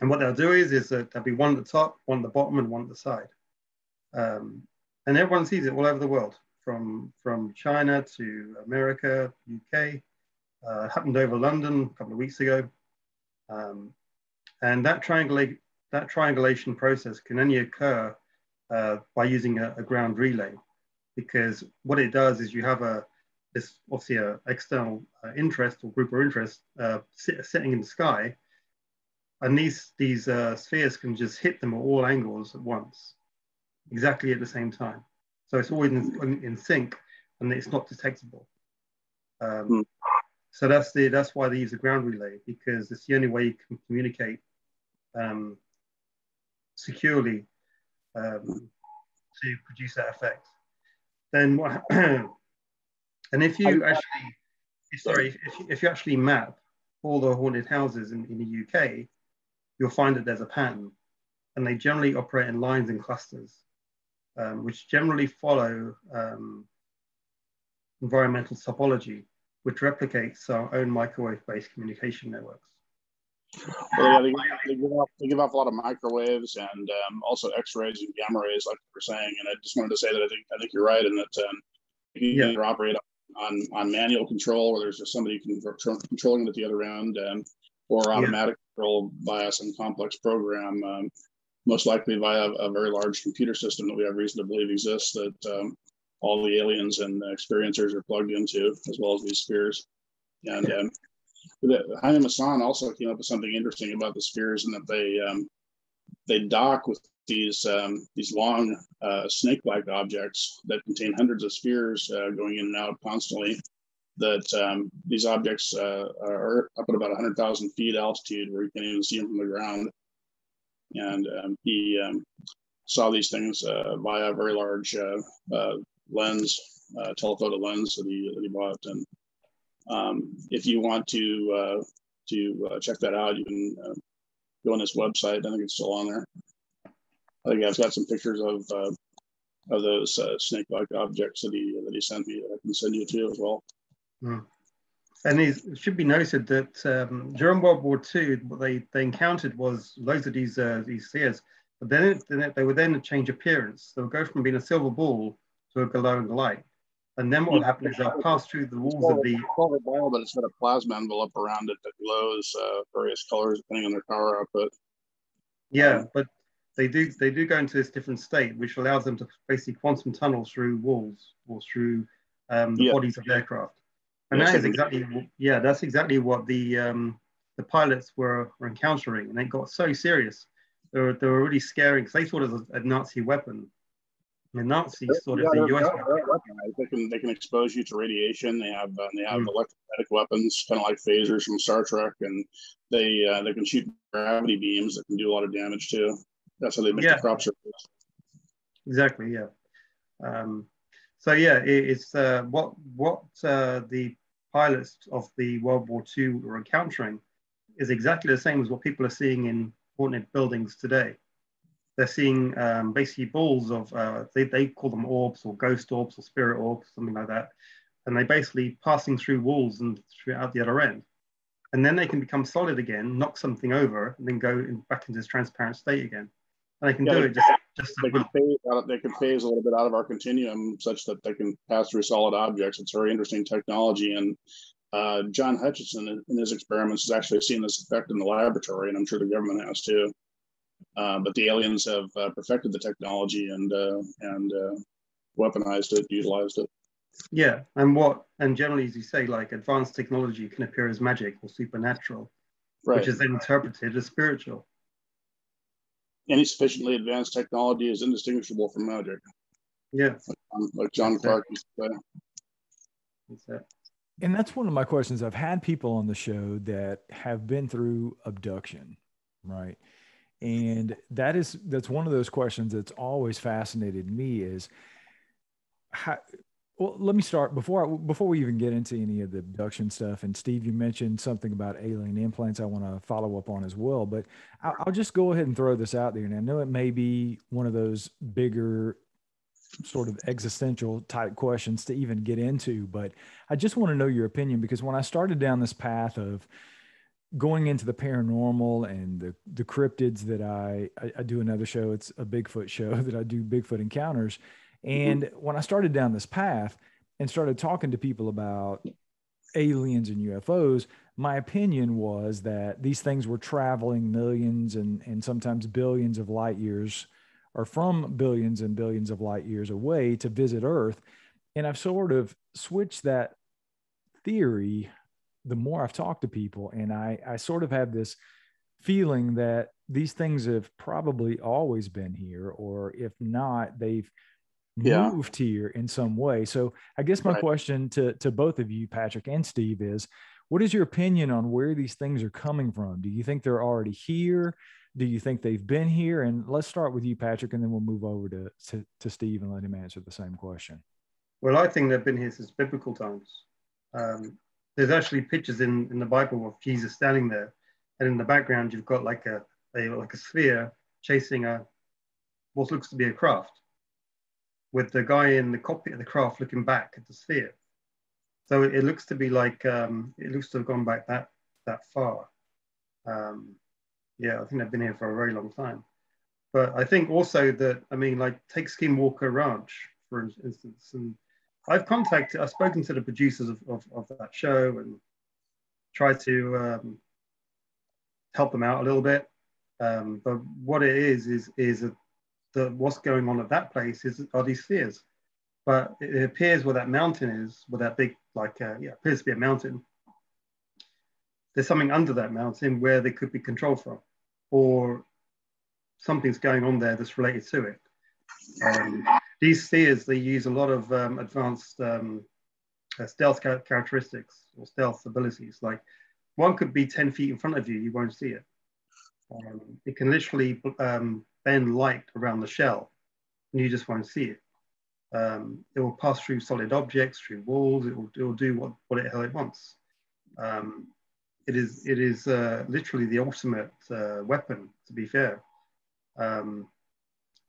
and what they'll do is is that there'll be one at the top, one at the bottom, and one at the side. Um, and everyone sees it all over the world, from from China to America, UK. Uh, happened over London a couple of weeks ago, um, and that triangulate that triangulation process can only occur uh, by using a, a, ground relay, because what it does is you have a this obviously a external uh, interest or group of interest uh, sit, sitting in the sky, and these these uh, spheres can just hit them at all angles at once exactly at the same time. So it's always in, in sync and it's not detectable. Um, mm. So that's the that's why they use a ground relay because it's the only way you can communicate um, securely um, to produce that effect. Then what? and if you actually, sorry, if you, if you actually map all the haunted houses in, in the UK, you'll find that there's a pattern, and they generally operate in lines and clusters um, which generally follow um, environmental topology, which replicates our own microwave-based communication networks. Well, yeah, they, they, give off, they, give off, a lot of microwaves and um, also X-rays and gamma rays, like you were saying. And I just wanted to say that I think I think you're right in that um, you can yeah. operate on on manual control, where there's just somebody controlling it at the other end, um, or automatic. Control via some complex program. Um, most likely via a very large computer system that we have reason to believe exists that um, all the aliens and the experiencers are plugged into, as well as these spheres. And um, Maussan also came up with something interesting about the spheres, and that they um, they dock with these um, these long uh, snake-like objects that contain hundreds of spheres uh, going in and out constantly. That um, these objects uh, are up at about 100,000 feet altitude, where you can't even see them from the ground and um, he um, saw these things uh, via a very large uh, uh, lens, uh, telephoto lens that he, that he bought. And um, if you want to uh, to check that out, you can go on this website. I think it's still on there. I think I've got some pictures of of those snake-like objects that he that he sent me that I can send you to as well. Mm. And it should be noted that um, during World War II, what they, they encountered was loads of these uh, these spheres, but then, it, then it, they would then change appearance. They would go from being a silver ball to a glowing light. And then what would happen is they'll pass through the walls of the. Silver ball, but it's got a plasma envelope around it that glows uh, various colors depending on their power output. Yeah, um, but they do they do go into this different state, which allows them to basically quantum tunnel through walls or through um, the yeah. bodies of aircraft. And that is exactly, yeah, that's exactly what the um, the pilots were, were encountering, and they got so serious. They were, they were really scary because they thought it was a, Nazi weapon. The Nazis thought yeah, it was a US weapon. They can they can expose you to radiation. They have uh, they have mm. electromagnetic weapons, kind of like phasers from Star Trek, and they uh, they can shoot gravity beams that can do a lot of damage too. That's how they make yeah. the crop circles. Exactly. Yeah. Um, so yeah, it, it's uh, what what uh, the pilots of the World War II were encountering is exactly the same as what people are seeing in haunted buildings today. They're seeing um, basically balls of uh, they they call them orbs or ghost orbs or spirit orbs, something like that, and they're basically passing through walls and through out the other end, and then they can become solid again, knock something over, and then go in, back into this transparent state again. And they can yeah, do it just just they can phase out, they can phase a little bit out of our continuum such that they can pass through solid objects. It's very interesting technology. And uh, John Hutchison in his experiments has actually seen this effect in the laboratory, and I'm sure the government has too. Uh, but the aliens have uh, perfected the technology and uh, and uh, weaponized it, utilized it. Yeah, and what and generally, as you say, like advanced technology can appear as magic or supernatural, right. which is then interpreted as spiritual. Any sufficiently advanced technology is indistinguishable from magic. Yeah, like, like John Clark used to say. And that's one of my questions. I've had people on the show that have been through abduction, right? And that is that's one of those questions that's always fascinated me is how well let me start before I, before we even get into any of the abduction stuff and steve you mentioned something about alien implants i want to follow up on as well but I'll, I'll just go ahead and throw this out there and i know it may be one of those bigger sort of existential type questions to even get into, but I just want to know your opinion because when I started down this path of going into the paranormal and the, the cryptids that I, I, I do another show, it's a Bigfoot show that I do Bigfoot encounters. Mm-hmm. And mm-hmm. when I started down this path and started talking to people about aliens and UFOs, my opinion was that these things were traveling millions and, and sometimes billions of light years or from billions and billions of light years away to visit Earth. And I've sort of switched that theory the more I've talked to people. And I, I sort of have this feeling that these things have probably always been here, or if not, they've yeah. moved here in some way. So I guess my right. question to, to both of you, Patrick and Steve, is what is your opinion on where these things are coming from? Do you think they're already here? do you think they've been here? And let's start with you, Patrick, and then we'll move over to, to, to Steve and let him answer the same question. Well, I think they've been here since biblical times. Um, there's actually pictures in, in the Bible of Jesus standing there, and in the background you've got like a, a like a sphere chasing a what looks to be a craft, with the guy in the cockpit of the craft looking back at the sphere. So it, looks to be like um, it looks to have gone back that that far. Um, yeah, I think they've been here for a very long time. But I think also that, I mean, like take Skinwalker Ranch, for instance, and I've contacted, I've spoken to the producers of, of, of that show and tried to um, help them out a little bit. Um, but what it is, is, is that what's going on at that place is are these fears. But it appears where that mountain is, where that big, like, uh, yeah, appears to be a mountain. There's something under that mountain where they could be controlled from or something's going on there that's related to it. Um, these spheres, they use a lot of um, advanced um, uh, stealth characteristics or stealth abilities. Like one could be 10 feet in front of you, you won't see it. Um, it can literally um, bend light around the shell and you just won't see it. Um, it will pass through solid objects, through walls, it will, it will do what, what it, hell it wants. Um, it is it is uh, literally the ultimate uh, weapon. To be fair, um,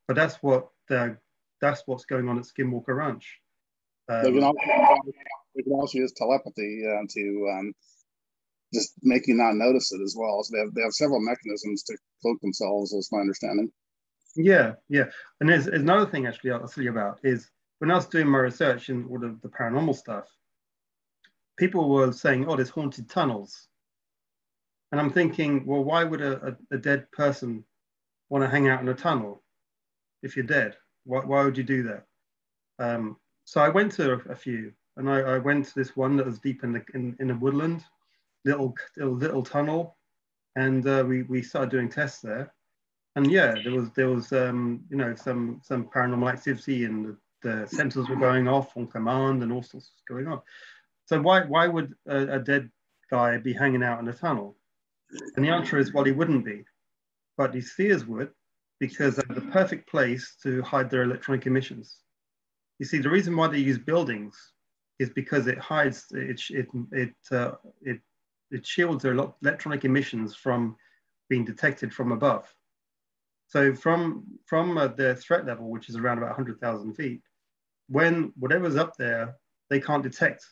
but that's what uh, that's what's going on at Skinwalker Ranch. Um, they, can also, they can also use telepathy uh, to um, just make you not notice it as well. So they have they have several mechanisms to cloak themselves, as my understanding. Yeah, yeah, and there's, there's another thing actually I'll tell you about is when I was doing my research in all of the paranormal stuff, people were saying, "Oh, there's haunted tunnels." And I'm thinking, well, why would a, a, a dead person want to hang out in a tunnel if you're dead? Why, why would you do that? Um, so I went to a, a few, and I, I, went to this one that was deep in the in, in a woodland, little little, little tunnel, and uh, we we started doing tests there. And yeah, there was there was um, you know some some paranormal activity, and the, the sensors were going off on command, and all sorts going on. So why why would a, a dead guy be hanging out in a tunnel? And the answer is, well, he wouldn't be, but his spheres would, because they're the perfect place to hide their electronic emissions. You see, the reason why they use buildings is because it hides, it, it, it, uh, it, it shields their electronic emissions from being detected from above. So from, from uh, the threat level, which is around about 100,000 feet, when whatever's up there, they can't detect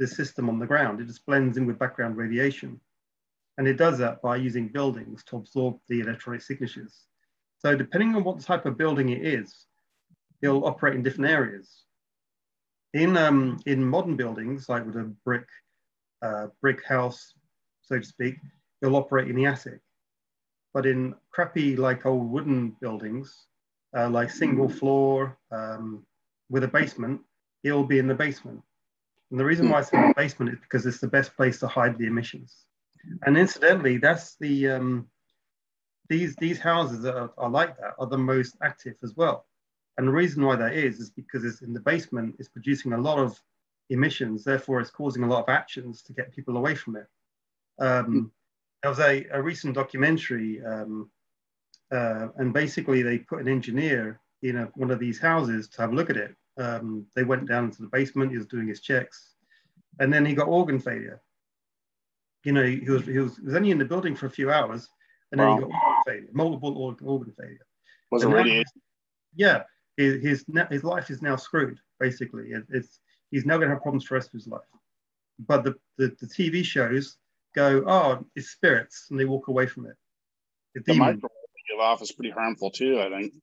the system on the ground. It just blends in with background radiation. And it does that by using buildings to absorb the electronic signatures. So depending on what type of building it is, it'll operate in different areas. In, um, in modern buildings, like with a brick, uh, brick house, so to speak, it'll operate in the attic. But in crappy, like old wooden buildings, uh, like single floor um, with a basement, it will be in the basement. And the reason why it's in the basement is because it's the best place to hide the emissions. And incidentally, that's the um, these these houses are, are like that are the most active as well. And the reason why that is is because it's in the basement. It's producing a lot of emissions. Therefore, it's causing a lot of actions to get people away from it. Um, there was a, a recent documentary, um, uh, and basically they put an engineer in a, one of these houses to have a look at it. Um, they went down into the basement. He was doing his checks, and then he got organ failure. You know, he was he was, he was only in the building for a few hours, and then he got organ failure, multiple organ, organ failure. Was and it radiation? Yeah, his his, his life is now screwed. Basically, it, it's he's now going to have problems for the rest of his life. But the, the, the TV shows go, oh, it's spirits, and they walk away from it. The, the microwave give off is pretty harmful too, I think.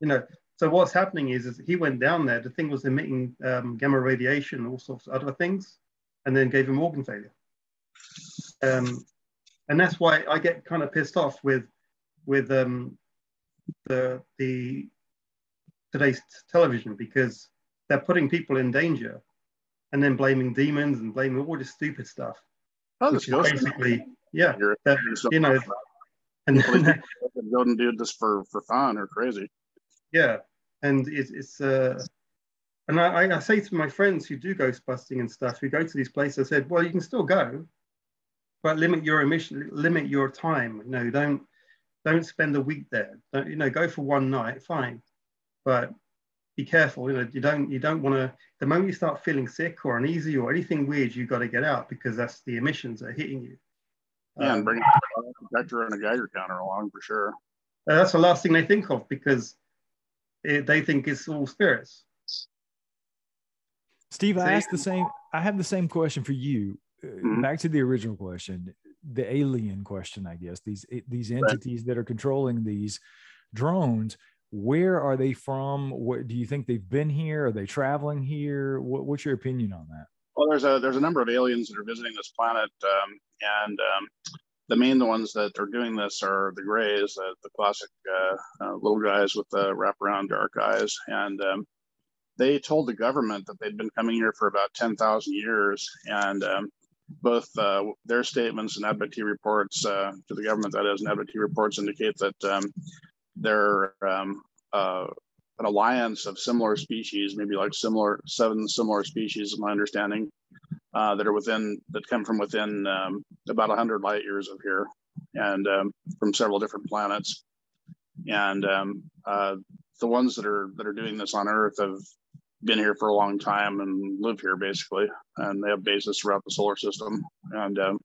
You know, so what's happening is, is he went down there. The thing was emitting um, gamma radiation, all sorts of other things, and then gave him organ failure. Um, and that's why I get kind of pissed off with with um, the the today's television because they're putting people in danger and then blaming demons and blaming all this stupid stuff. Oh, which is basically, yeah, that, you know, and don't do this for for fun or crazy. Yeah, and it's it's uh, and I, I say to my friends who do ghost busting and stuff, who go to these places, I said, well, you can still go, but limit your emission, limit your time. You know, don't don't spend a week there. Don't you know? Go for one night, fine, but be careful. You know, you don't you don't want to. The moment you start feeling sick or uneasy or anything weird, you've got to get out because that's the emissions are hitting you. Yeah, um, and bring a projector and a Geiger counter along for sure. That's the last thing they think of because it, they think it's all spirits. Steve, I asked the same. I have the same question for you. Uh, mm-hmm. Back to the original question, the alien question, I guess. These these entities right. that are controlling these drones where are they from? What do you think they've been here? Are they traveling here? What, what's your opinion on that? Well, there's a there's a number of aliens that are visiting this planet, um, and um, the main ones that are doing this are the Greys, uh, the classic uh, uh, little guys with the wraparound dark eyes, and um, they told the government that they'd been coming here for about 10,000 years, and um, both uh, their statements and abductee reports uh, to the government, that is, and abductee reports indicate that um, they're um, uh, an alliance of similar species, maybe like similar seven similar species, my understanding, uh, that are within that come from within um, about 100 light years of here, and um, from several different planets. And um, uh, the ones that are that are doing this on Earth have been here for a long time and live here basically, and they have bases throughout the solar system. And um,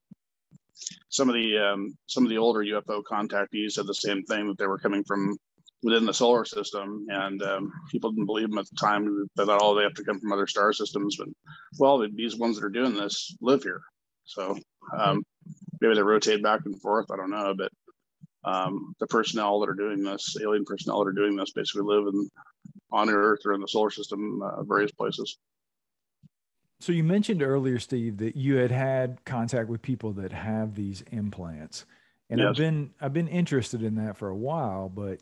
some of the um, some of the older UFO contactees said the same thing that they were coming from within the solar system, and um, people didn't believe them at the time. They thought, oh, they have to come from other star systems, but well, these ones that are doing this live here, so um, maybe they rotate back and forth. I don't know, but um, the personnel that are doing this, alien personnel that are doing this, basically live in on Earth or in the solar system, uh, various places. So you mentioned earlier, Steve, that you had had contact with people that have these implants, and yes. I've been I've been interested in that for a while. But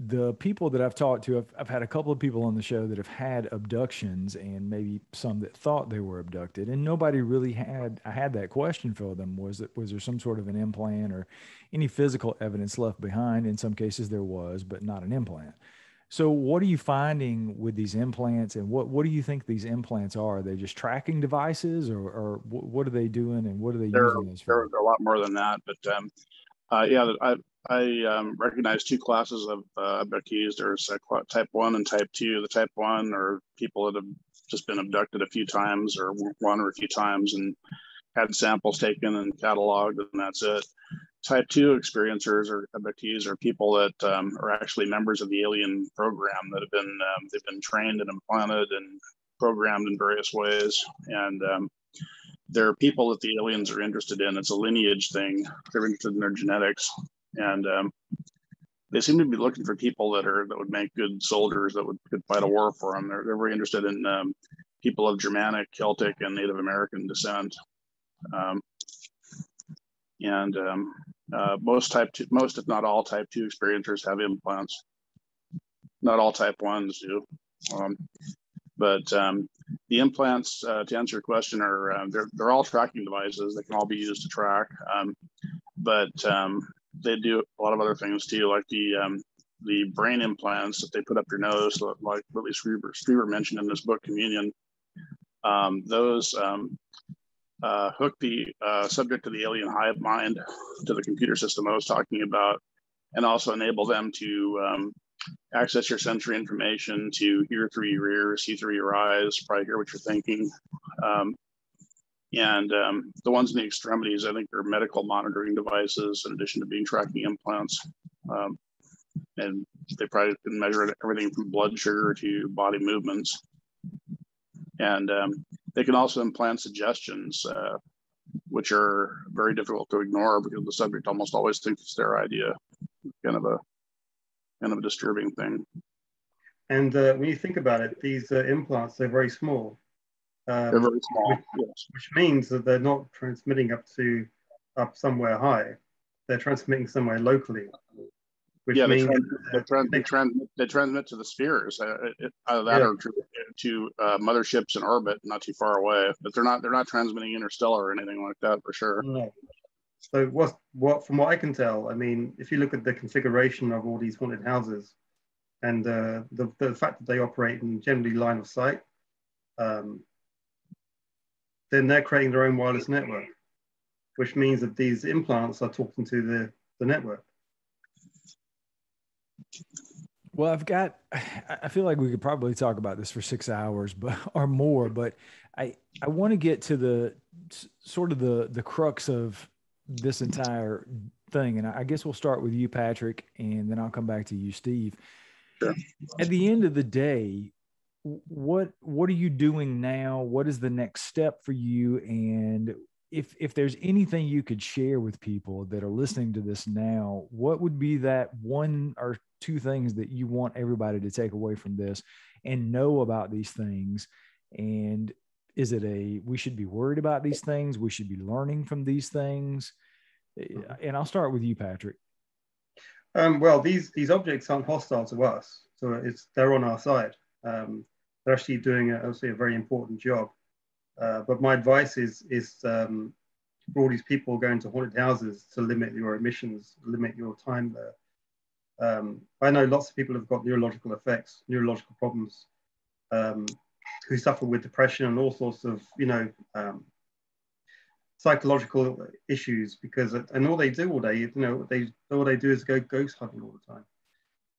the people that I've talked to, I've, I've had a couple of people on the show that have had abductions, and maybe some that thought they were abducted, and nobody really had. I had that question for them: was it was there some sort of an implant or any physical evidence left behind? In some cases, there was, but not an implant. So, what are you finding with these implants, and what what do you think these implants are? Are they just tracking devices, or, or what are they doing, and what are they they're, using this for? They're a lot more than that, but um, uh, yeah, I I um, recognize two classes of uh, abductees. There's type one and type two. The type one are people that have just been abducted a few times, or one or a few times, and had samples taken and cataloged, and that's it type 2 experiencers or abductees are people that um, are actually members of the alien program that have been um, they've been trained and implanted and programmed in various ways. And um, there are people that the aliens are interested in. It's a lineage thing. They're interested in their genetics. And um, they seem to be looking for people that are that would make good soldiers that would could fight a war for them they're, they're very interested in um, people of germanic celtic and native american descent. Um, and um, uh, most type two, most if not all type two experiencers have implants. Not all type ones do, um, but um, the implants, uh, to answer your question, are uh, they're they're all tracking devices. They can all be used to track, um, but um, they do a lot of other things too, like the um, the brain implants that they put up your nose, like Whitley Strieber, mentioned in this book, Communion. Um, those uh, hook the uh, subject to the alien hive mind to the computer system I was talking about, and also enable them to um, access your sensory information, to hear through your ears, see through your eyes, probably hear what you're thinking. Um, and um, the ones in the extremities, I think, are medical monitoring devices in addition to being tracking implants. Um, and they probably can measure everything from blood sugar to body movements. And um, they can also implant suggestions, uh, which are very difficult to ignore because the subject almost always thinks it's their idea. Kind of a kind of a disturbing thing. And uh, when you think about it, these uh, implants they're very small. Um, they're very small, which, yes. which means that they're not transmitting up to up somewhere high. They're transmitting somewhere locally yeah, they, they, trans, they, transmit, they transmit to the spheres. Uh, either that yeah. or to, to uh, motherships in orbit, not too far away. But they're not they're not transmitting interstellar or anything like that for sure. No. So what what from what I can tell, I mean, if you look at the configuration of all these haunted houses, and uh, the the fact that they operate in generally line of sight, um, then they're creating their own wireless network, which means that these implants are talking to the the network. Well, I've got. I feel like we could probably talk about this for six hours, but or more. But I I want to get to the sort of the the crux of this entire thing, and I guess we'll start with you, Patrick, and then I'll come back to you, Steve. Sure. At the end of the day, what what are you doing now? What is the next step for you? And if if there's anything you could share with people that are listening to this now, what would be that one or two things that you want everybody to take away from this and know about these things? And is it a we should be worried about these things? We should be learning from these things. Mm-hmm. And I'll start with you, Patrick. Um, well, these these objects aren't hostile to us, so it's they're on our side. Um, they're actually doing, a, obviously, a very important job. Uh, but my advice is, is um, for all these people going to haunted houses to limit your emissions, limit your time there. Um, I know lots of people have got neurological effects, neurological problems, um, who suffer with depression and all sorts of, you know, um, psychological issues because, and all they do all day, you know, they all they do is go ghost hunting all the time.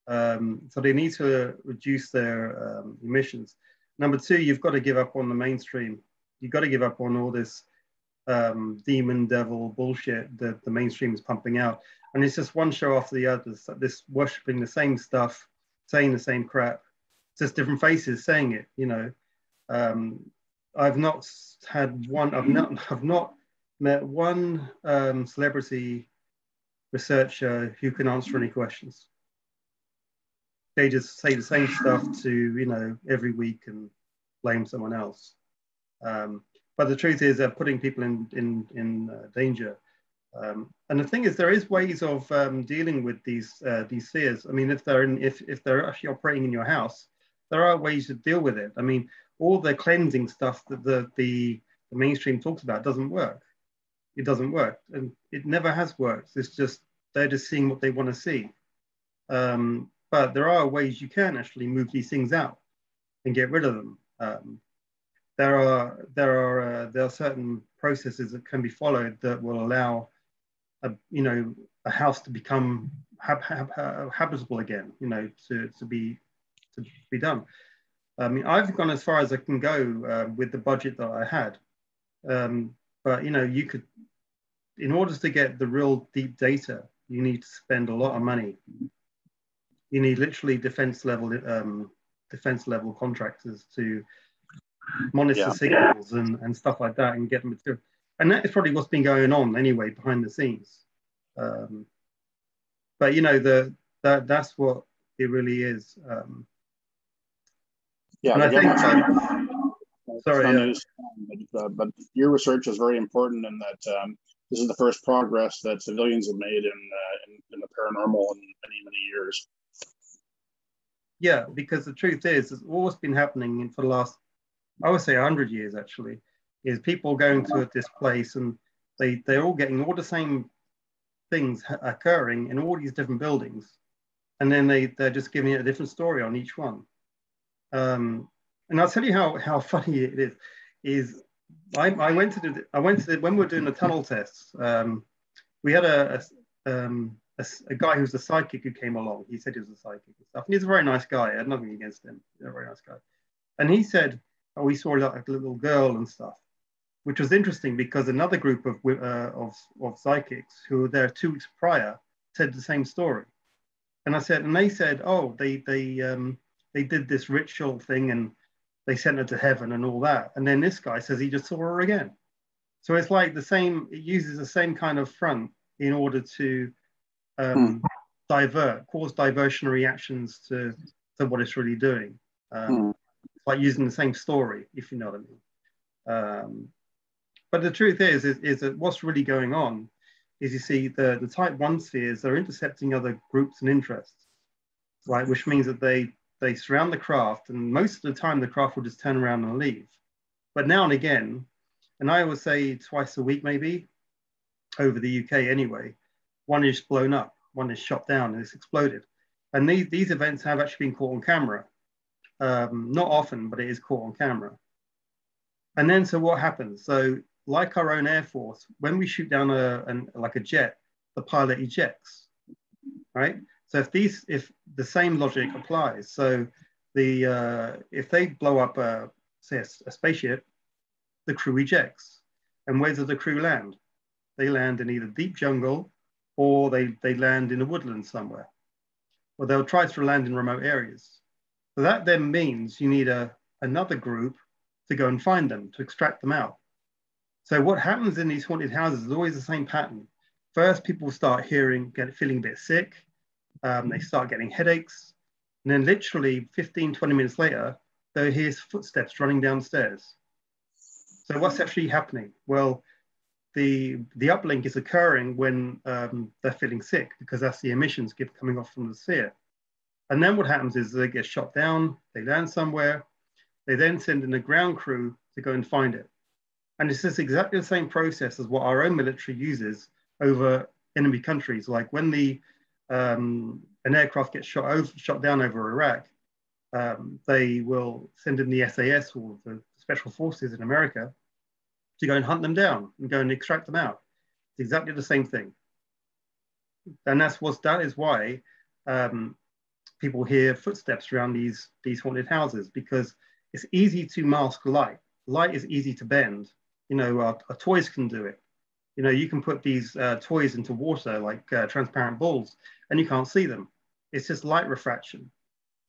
Um, so they need to reduce their um, emissions. Number two, you've got to give up on the mainstream you got to give up on all this um, demon devil bullshit that the mainstream is pumping out. And it's just one show after the other, this worshipping the same stuff, saying the same crap, just different faces saying it, you know. Um, I've not had one, I've not, I've not met one um, celebrity researcher who can answer any questions. They just say the same stuff to, you know, every week and blame someone else. Um, but the truth is they're putting people in, in, in uh, danger. Um, and the thing is, there is ways of um, dealing with these, uh, these fears. I mean, if they're, in, if, if they're actually operating in your house, there are ways to deal with it. I mean, all the cleansing stuff that the, the, the mainstream talks about doesn't work. It doesn't work. And it never has worked. It's just, they're just seeing what they want to see. Um, but there are ways you can actually move these things out and get rid of them. There are there are uh, there are certain processes that can be followed that will allow a you know a house to become hab- hab- habitable again you know to, to be to be done. I mean i've gone as far as i can go uh, with the budget that i had. Um, but you know you could in order to get the real deep data you need to spend a lot of money. You need literally defense level um, defense level contractors to monitor yeah. signals and, and stuff like that and get them to and that is probably what's been going on anyway behind the scenes. Um, but you know the that that's what it really is. Um, yeah and I think, um, sorry uh, but your research is very important in that um, this is the first progress that civilians have made in, uh, in, in the paranormal in many many years. Yeah because the truth is it's always been happening for the last I would say 100 years actually, is people going to this place and they, they're all getting all the same things occurring in all these different buildings. And then they, they're just giving it a different story on each one. Um, and I'll tell you how, how funny it is, is I, I went to do, I went to, the, when we were doing the tunnel tests, um, we had a, a, um, a, a, guy who was a psychic who came along. He said he was a psychic and stuff. And he's a very nice guy. I had nothing against him. He's a very nice guy. And he said, we saw like a little girl and stuff, which was interesting because another group of, uh, of, of psychics who were there two weeks prior said the same story. And I said, and they said, oh, they, they, um, they did this ritual thing and they sent her to heaven and all that. And then this guy says he just saw her again. So it's like the same, it uses the same kind of front in order to um, mm. divert, cause diversion reactions to, to what it's really doing. Um, mm. Like using the same story, if you know what I mean. Um, but the truth is, is, is, that what's really going on is you see the, the type one spheres are intercepting other groups and interests, right? Which means that they they surround the craft, and most of the time the craft will just turn around and leave. But now and again, and I always say twice a week maybe, over the UK anyway, one is blown up, one is shot down, and it's exploded. And these, these events have actually been caught on camera. Um, not often, but it is caught on camera. And then, so what happens? So, like our own Air Force, when we shoot down a, an, like a jet, the pilot ejects, right? So if these, if the same logic applies, so the uh, if they blow up a say a, a, spaceship, the crew ejects, and where does the crew land? They land in either deep jungle, or they they land in a woodland somewhere, or they'll try to land in remote areas. That then means you need a another group to go and find them to extract them out. So what happens in these haunted houses is always the same pattern. First, people start hearing, get feeling a bit sick um, they start getting headaches. And then literally 15, 20 minutes later, they hear footsteps running downstairs. So what's actually happening? Well, the, the uplink is occurring when um, they're feeling sick because that's the emissions coming off from the sphere. And then what happens is they get shot down, they land somewhere, they then send in a ground crew to go and find it. And it's just exactly the same process as what our own military uses over enemy countries. Like when the um, an aircraft gets shot over, shot down over Iraq, um, they will send in the SAS or the special forces in America to go and hunt them down and go and extract them out. It's exactly the same thing. And that's what that is why um, people hear footsteps around these these haunted houses because it's easy to mask light. Light is easy to bend. You know, our, our toys can do it. You know, you can put these uh, toys into water like uh, transparent balls and you can't see them. It's just light refraction.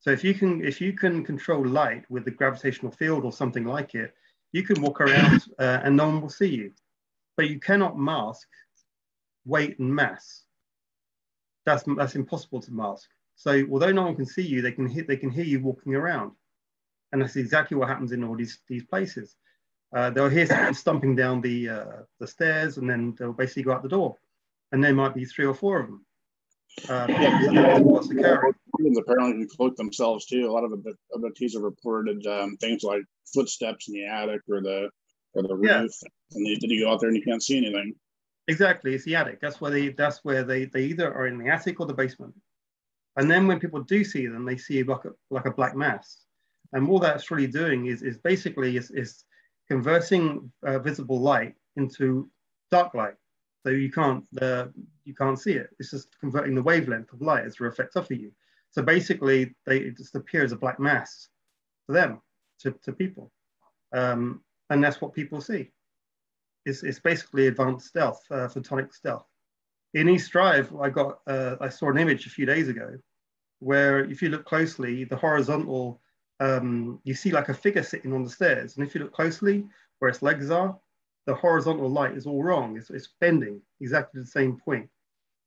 So if you can if you can control light with the gravitational field or something like it, you can walk around uh, and no one will see you. But you cannot mask weight and mass. That's that's impossible to mask. So although no one can see you, they can hear they can hear you walking around, and that's exactly what happens in all these these places. Uh, they'll hear someone stomping down the uh, the stairs, and then they'll basically go out the door, and there might be three or four of them. Uh, yeah, what's. Apparently, can cloak themselves too. A lot of the abductees have reported um, things like footsteps in the attic or the or the roof, yeah. and they, did you go out there and you can't see anything. Exactly, it's the attic. That's where they. That's where they. They either are in the attic or the basement. And then when people do see them, they see like a, like a black mass. And all that's really doing is, is basically is, is converting uh, visible light into dark light. So you can't uh, you can't see it. It's just converting the wavelength of light as it reflects off of you. So basically, they just appear as a black mass to them, to, to people, um, and that's what people see. It's, it's basically advanced stealth, uh, photonic stealth. In East Drive, I got uh, I saw an image a few days ago, where if you look closely, the horizontal um, you see like a figure sitting on the stairs, and if you look closely, where its legs are, the horizontal light is all wrong. It's, it's bending exactly the same point.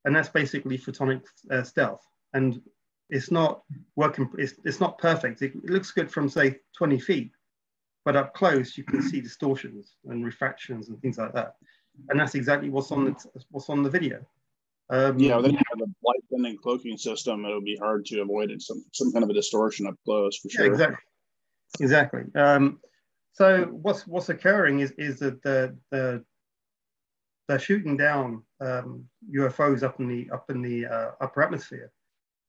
And that's basically photonic uh, stealth. And it's not working, it's, it's not perfect. It, it, looks good from say 20 feet, but up close you can see distortions and refractions and things like that. And that's exactly what's on the, what's on the video. Um, yeah, then you have a light bending cloaking system. It would be hard to avoid it. Some some kind of a distortion up close for sure. Yeah, exactly, exactly. Um, So what's what's occurring is is that the the they're shooting down um, UFOs up in the up in the uh, upper atmosphere,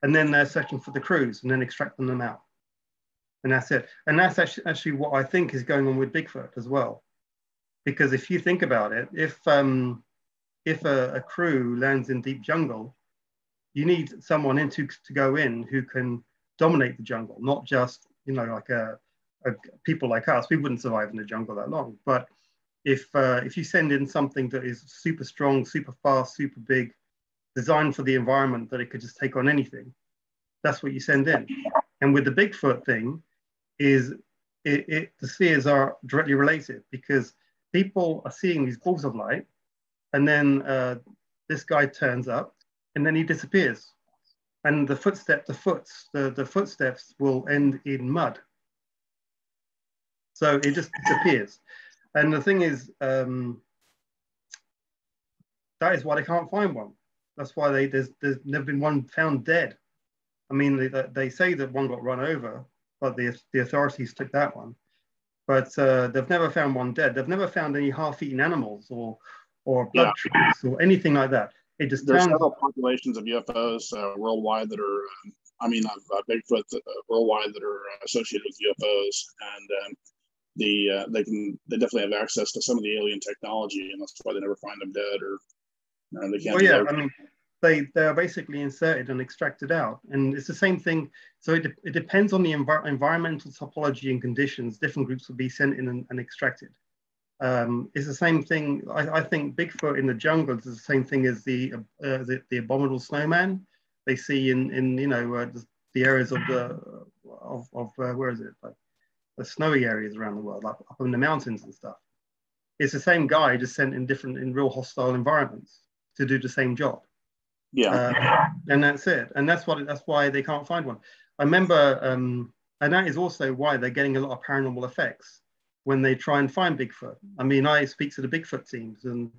and then they're searching for the crews and then extracting them out, and that's it. And that's actually, actually what I think is going on with Bigfoot as well, because if you think about it, if um, if a, a crew lands in deep jungle, you need someone in to, to go in who can dominate the jungle, not just you know like a, a people like us. We wouldn't survive in the jungle that long, but if uh, if you send in something that is super strong, super fast, super big, designed for the environment that it could just take on anything, that's what you send in. And with the Bigfoot thing, is it, it the spheres are directly related because people are seeing these balls of light, and then uh, this guy turns up, and then he disappears, and the footstep, the foots, the, the footsteps will end in mud. So it just disappears. And the thing is, um, that is why they can't find one. That's why they there's there's never been one found dead. I mean, they, they say that one got run over, but the the authorities took that one. But uh, they've never found one dead. They've never found any half-eaten animals or or blood yeah. trees or anything like that. It just there's several populations of UFOs uh, worldwide that are, um, I mean, uh, Bigfoot uh, worldwide that are associated with UFOs, and um, the uh, they can they definitely have access to some of the alien technology, and that's why they never find them dead or uh, they can't. Well, yeah, I mean, they they are basically inserted and extracted out, and it's the same thing. So it, it depends on the env- environmental topology and conditions. Different groups will be sent in and, and extracted. Um, it's the same thing. I, I, think Bigfoot in the jungle is the same thing as the uh, the, the, abominable snowman they see in in you know uh, the, the, areas of the of, of uh, where is it like the snowy areas around the world, like up in the mountains and stuff. It's the same guy just sent in different, in real hostile environments to do the same job. Yeah. Uh, and that's it. And that's what that's why they can't find one. I remember, um, and that is also why they're getting a lot of paranormal effects when they try and find Bigfoot. I mean, I speak to the Bigfoot teams, and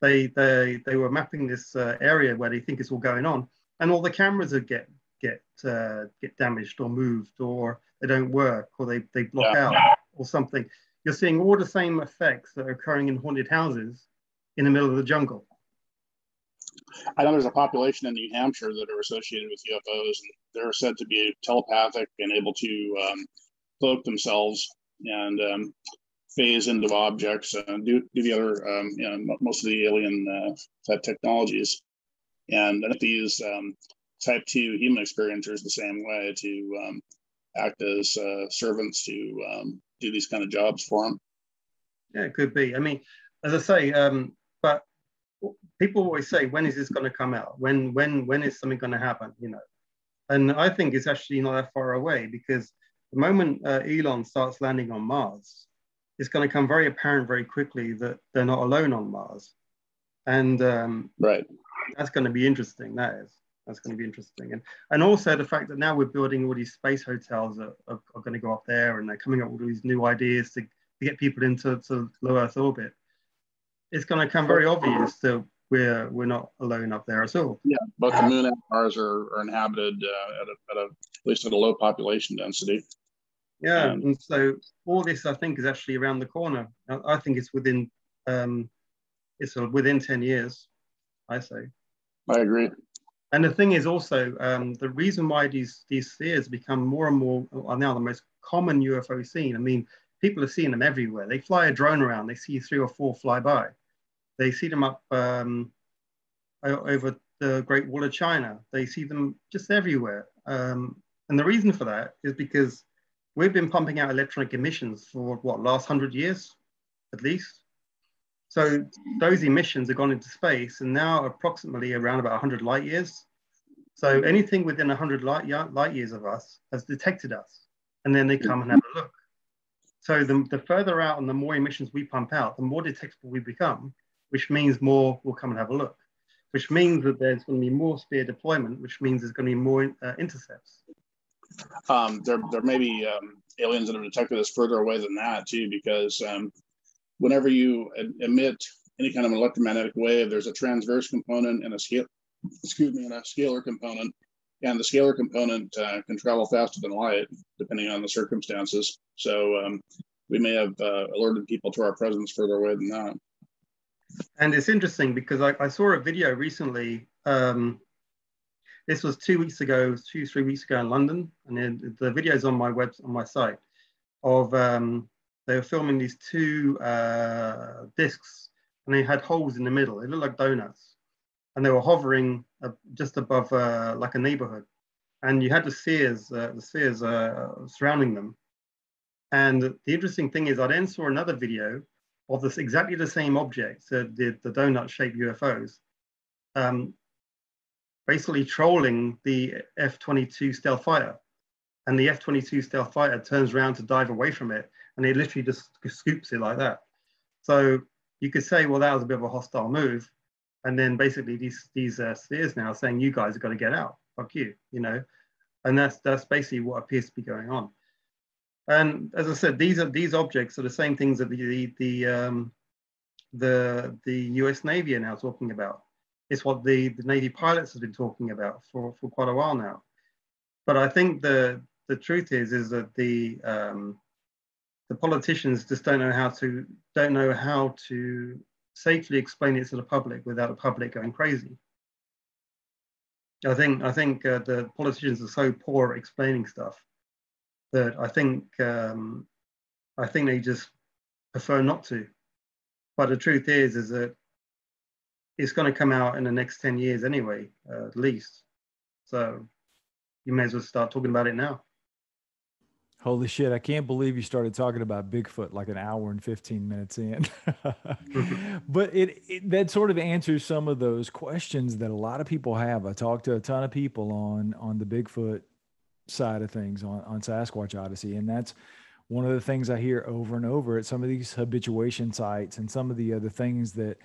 they they they were mapping this uh, area where they think it's all going on, and all the cameras are get get uh, get damaged or moved, or they don't work or they, they block yeah. out or something. You're seeing all the same effects that are occurring in haunted houses in the middle of the jungle. I know there's a population in New Hampshire that are associated with UFOs, and they're said to be telepathic and able to um, cloak themselves and um, phase into objects and do, do the other, um, you know, most of the alien uh, type technologies. And I think these um, type 2 human experiencers the same way to um, act as uh, servants to um, do these kind of jobs for them. Yeah, it could be. I mean, as I say, um, but people always say, when is this going to come out? When, when, when is something going to happen? You know, and I think it's actually not that far away because the moment uh, Elon starts landing on Mars, it's going to come very apparent very quickly that they're not alone on Mars, and um, right, that's going to be interesting. That is that's going to be interesting. And and also the fact that now we're building all these space hotels that are, are going to go up there, and they're coming up with all these new ideas to, to get people into to low Earth orbit. It's going to come very obvious that we're we're not alone up there at all. Yeah, both the moon and Mars are, are inhabited uh, at, a, at a at least at a low population density. Yeah, and, and so all this I think is actually around the corner. I think it's within um, it's within ten years. I say. I agree. And the thing is also um, the reason why these these spheres become more and more are now the most common UFO seen. I mean, people are seeing them everywhere. They fly a drone around, they see three or four fly by. They see them up um, over the Great Wall of China. They see them just everywhere. Um, and the reason for that is because we've been pumping out electronic emissions for what last hundred years, at least. So those emissions have gone into space and now approximately around about 100 light years. So anything within 100 light, light years of us has detected us and then they come and have a look. So the, the further out and the more emissions we pump out, the more detectable we become, which means more will come and have a look, which means that there's going to be more sphere deployment, which means there's going to be more uh, intercepts. Um, there, there may be um, aliens that have detected us further away than that too, because um, whenever you emit any kind of electromagnetic wave, there's a transverse component and a scale, excuse me, and a scalar component. And the scalar component uh, can travel faster than light, depending on the circumstances. So um, we may have uh, alerted people to our presence further away than that. And it's interesting because I, I saw a video recently. Um, this was two weeks ago, two three weeks ago in London, and then the video's on my web on my site of um, they were filming these two uh, discs, and they had holes in the middle. They looked like donuts, and they were hovering uh, just above uh, like a neighborhood, and you had the spheres, uh, the spheres uh, surrounding them. And the interesting thing is, I then saw another video of this exactly the same objects, uh, the, the donut-shaped UFOs, um, basically trolling the F-22 stealth fighter. And the F-22 stealth fighter turns around to dive away from it, and it literally just scoops it like that. So you could say, well, that was a bit of a hostile move. And then basically these these uh, spheres now saying, you guys have got to get out. Fuck you, you know. And that's that's basically what appears to be going on. And as I said, these are these objects are the same things that the the the, um, the, the U.S. Navy are now talking about. It's what the, the Navy pilots have been talking about for, for quite a while now. But I think the the truth is is that the um, the politicians just don't know how to don't know how to safely explain it to the public without the public going crazy. I think I think uh, the politicians are so poor at explaining stuff that I think um, I think they just prefer not to. But the truth is, is that it's going to come out in the next ten years anyway, uh, at least. So you may as well start talking about it now. Holy shit! I can't believe you started talking about Bigfoot like an hour and fifteen minutes in. but it, it that sort of answers some of those questions that a lot of people have. I talked to a ton of people on on the Bigfoot side of things on, on Sasquatch Odyssey. And that's one of the things I hear over and over at some of these habituation sites and some of the other things that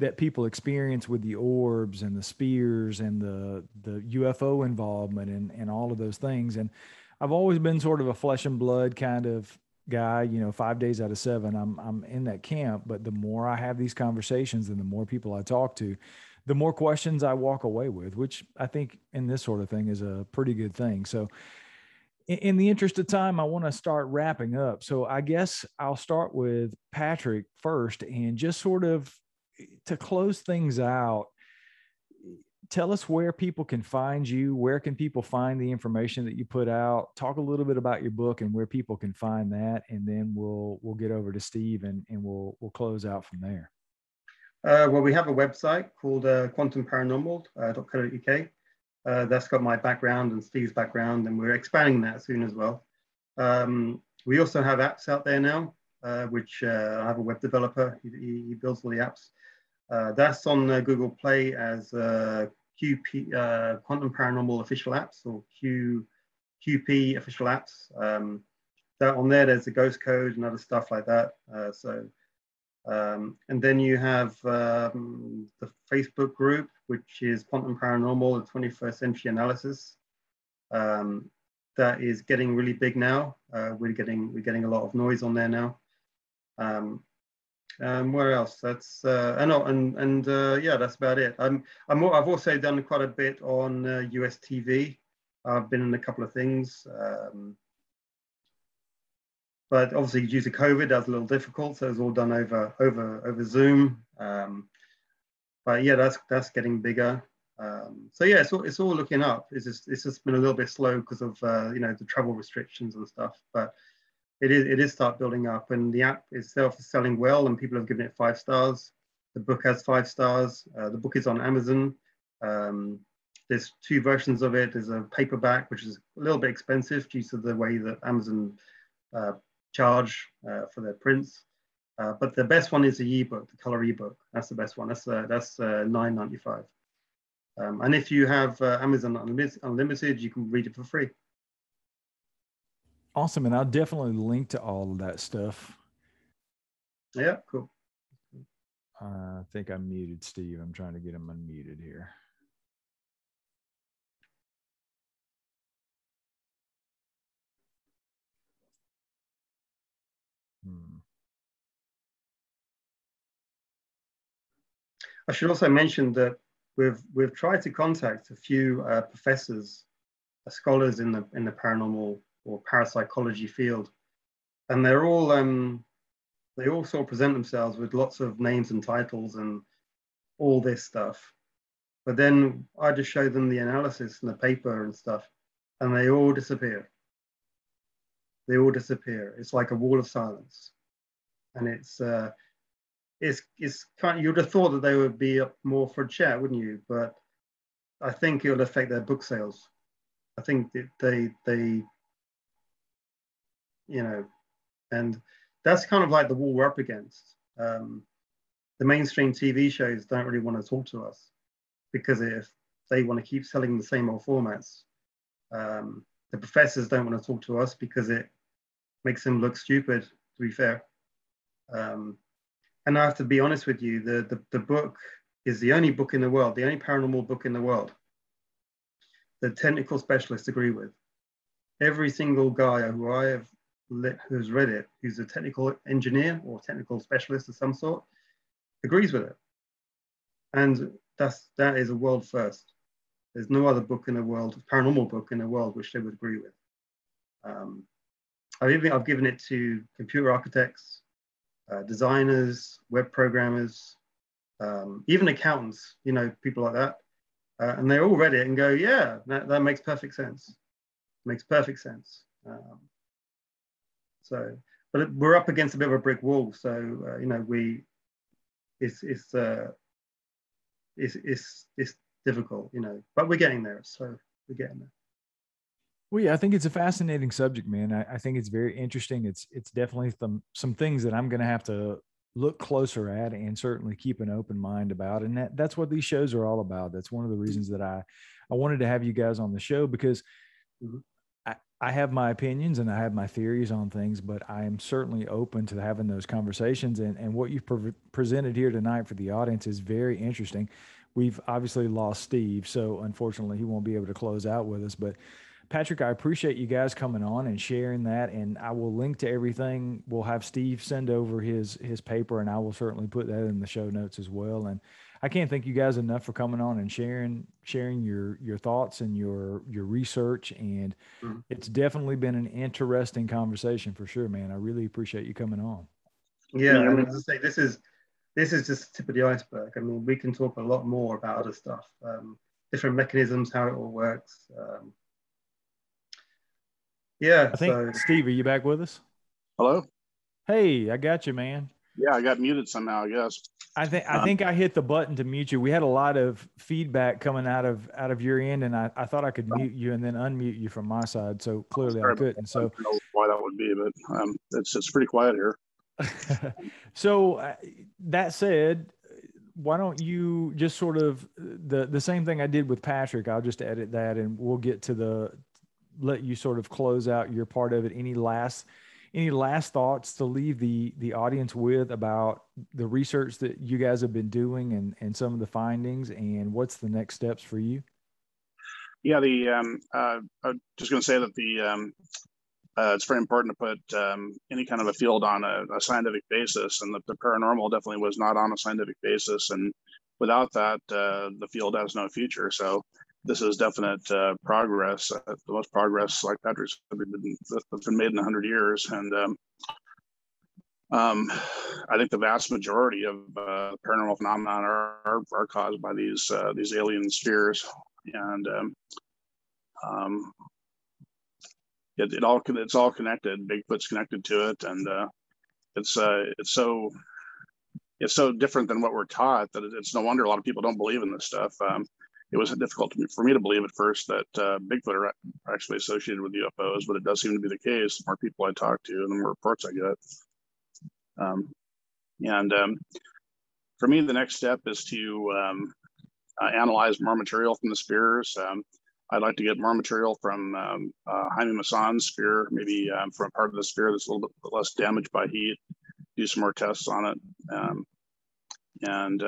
that people experience with the orbs and the spheres and the the UFO involvement and and all of those things. And I've always been sort of a flesh and blood kind of guy, you know, 5 days out of 7 I'm I'm in that camp, but the more I have these conversations and the more people I talk to, the more questions I walk away with, which I think in this sort of thing is a pretty good thing. So, in, the interest of time, I want to start wrapping up. So, I guess I'll start with Patrick first and just sort of to close things out. Tell us where people can find you. Where can people find the information that you put out? Talk a little bit about your book and where people can find that, and then we'll we'll get over to Steve and, and we'll we'll close out from there. Uh, well, we have a website called uh, quantumparanormal.co.uk. Uh, uh, that's got my background and Steve's background, and we're expanding that soon as well. Um, we also have apps out there now, uh, which uh, I have a web developer. He, he builds all the apps. that's on Google Play as QP Quantum Paranormal Official Apps or Q, QP Official Apps. Um, that on there, there's the ghost code and other stuff like that. so um, and then you have um, the Facebook group, which is Quantum Paranormal, the 21st Century Analysis. Um, that is getting really big now. Uh, we're getting we're getting a lot of noise on there now. Um, um, where else? That's uh, and and and uh, yeah, that's about it. I'm I'm I've also done quite a bit on US uh, TV. I've been in a couple of things. Um, but obviously due to COVID, that's a little difficult. So it's all done over over over Zoom. Um, but yeah, that's that's getting bigger. Um, so yeah, it's all, it's all looking up. It's just it's just been a little bit slow because of uh, you know the travel restrictions and stuff. But it is it is start building up, and the app itself is selling well, and people have given it five stars. The book has five stars. Uh, the book is on Amazon. Um, there's two versions of it. There's a paperback, which is a little bit expensive due to the way that Amazon uh, charge uh, for their prints. Uh, but the best one is the ebook, the color ebook. That's the best one. That's uh, that's uh, 9.95. Um, and if you have uh, Amazon Unlimited, you can read it for free. Awesome, and I'll definitely link to all of that stuff. Yeah, cool. I think I'm muted Steve. I'm trying to get him unmuted here. I should also mention that we've we've tried to contact a few uh, professors, uh, scholars in the in the paranormal or parapsychology field, and they're all um, they all sort of present themselves with lots of names and titles and all this stuff. But then I just show them the analysis and the paper and stuff, and they all disappear. They all disappear. It's like a wall of silence, and it's uh, it's it's kind. Of, you'd have thought that they would be up more for a chat, wouldn't you? But I think it will affect their book sales. I think that they they you know, and that's kind of like the wall we're up against. Um, the mainstream TV shows don't really want to talk to us because if they want to keep selling the same old formats, um, the professors don't want to talk to us because it makes them look stupid. To be fair, um, and I have to be honest with you, the, the the book is the only book in the world, the only paranormal book in the world that technical specialists agree with. Every single guy who I have who's read it, who's a technical engineer or technical specialist of some sort, agrees with it. And that's that is a world first. There's no other book in the world, paranormal book in the world, which they would agree with. Um, I've even I've given it to computer architects, uh, designers, web programmers, um, even accountants. You know, people like that, uh, and they all read it and go, "Yeah, that, that makes perfect sense. Makes perfect sense." Um, so, but we're up against a bit of a brick wall. So uh, you know, we it's it's uh, it's it's it's difficult, you know, but we're getting there. So we're getting there. Well, yeah, I think it's a fascinating subject, man. I, I think it's very interesting. It's it's definitely some some things that I'm going to have to look closer at and certainly keep an open mind about. And that, that's what these shows are all about. That's one of the reasons that I I wanted to have you guys on the show because mm-hmm. I have my opinions and I have my theories on things, but I am certainly open to having those conversations. And, and what you've pre- presented here tonight for the audience is very interesting. We've obviously lost Steve, so unfortunately he won't be able to close out with us. But Patrick, I appreciate you guys coming on and sharing that. And I will link to everything. We'll have Steve send over his his paper, and I will certainly put that in the show notes as well. And I can't thank you guys enough for coming on and sharing sharing your your thoughts and your your research. And mm-hmm. it's definitely been an interesting conversation for sure, man. I really appreciate you coming on. Yeah, I mean, as I say, this is this is just the tip of the iceberg. I mean, we can talk a lot more about other stuff, um, different mechanisms, how it all works. Um, yeah. I think so. Steve, are you back with us? Hello. Hey, I got you, man. Yeah, I got muted somehow. I guess. I think I think I hit the button to mute you. We had a lot of feedback coming out of out of your end, and I, I thought I could mute you and then unmute you from my side. So clearly I couldn't. So I don't know why that would be, but um, it's it's pretty quiet here. so uh, that said, why don't you just sort of the the same thing I did with Patrick? I'll just edit that, and we'll get to the let you sort of close out your part of it. Any last any last thoughts to leave the the audience with about the research that you guys have been doing and and some of the findings and what's the next steps for you yeah the um, uh, i'm just going to say that the um, uh, it's very important to put um, any kind of a field on a, a scientific basis and the, the, paranormal definitely was not on a scientific basis and without that uh, the field has no future so this is definite uh, progress. Uh, the most progress, like Patrick said, that's been made in 100 years. And um, um, I think the vast majority of uh, paranormal phenomena are, are, caused by these uh, these alien spheres, and um, um, it, it, all it's all connected. Bigfoot's connected to it, and uh, it's uh, it's so it's so different than what we're taught that it's no wonder a lot of people don't believe in this stuff. Um, it was difficult for me to believe at first that uh, Bigfoot are actually associated with UFOs, but it does seem to be the case. The more people I talk to, and the more reports I get. Um, and um, for me, the next step is to um, uh, analyze more material from the spheres. Um, I'd like to get more material from um, uh, Jaime Maussan's sphere, maybe um, from a part of the sphere that's a little bit less damaged by heat. Do some more tests on it, and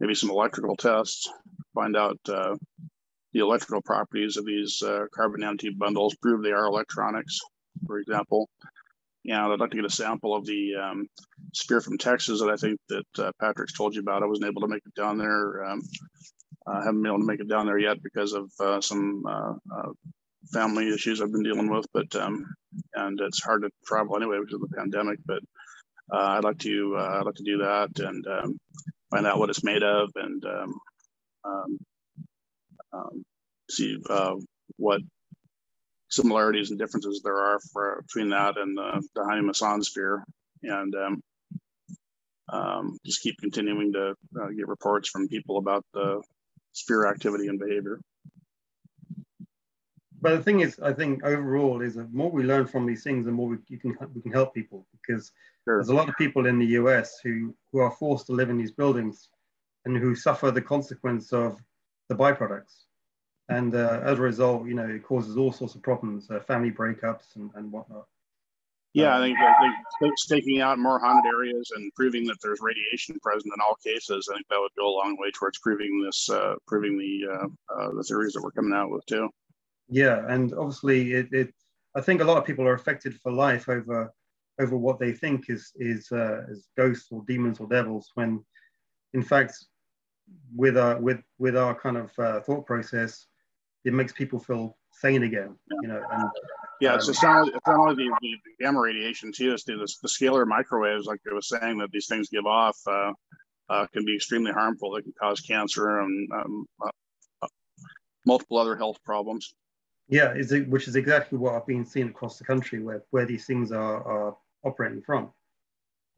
maybe some electrical tests, find out uh, the electrical properties of these uh, carbon nanotube bundles, prove they are electronics, for example. And I'd like to get a sample of the um, sphere from Texas that I think that uh, Patrick's told you about. I wasn't able to make it down there. Um, I haven't been able to make it down there yet because of uh, some uh, uh, family issues I've been dealing with, but um, and it's hard to travel anyway because of the pandemic. But I'd like to I'd like to do that and um, find out what it's made of and um, um, um see uh, what similarities and differences there are for, between that and the, the Jaime Maussan sphere, and um, um, just keep continuing to uh, get reports from people about the sphere activity and behavior. But the thing is, I think overall is the more we learn from these things, the more we, you can we can help people because sure. there's a lot of people in the US who who are forced to live in these buildings and who suffer the consequence of the byproducts and uh, as a result, you know, it causes all sorts of problems, uh, family breakups and, and whatnot. Yeah, I think, I think staking out more haunted areas and proving that there's radiation present in all cases, I think that would go a long way towards proving this, uh, proving the uh, uh, the theories that we're coming out with too. Yeah, and obviously, it, it I think a lot of people are affected for life over over what they think is is uh, is ghosts or demons or devils, when in fact, with our with with our kind of thought process, it makes people feel sane again. You know, and yeah, it's, um, not only, it's not only the, the, gamma radiation too. It's the, the scalar microwaves, like I was saying, that these things give off, uh, uh, can be extremely harmful. They can cause cancer and um, uh, uh multiple other health problems. Yeah, is it, which is exactly what I've been seeing across the country, where where these things are, are operating from.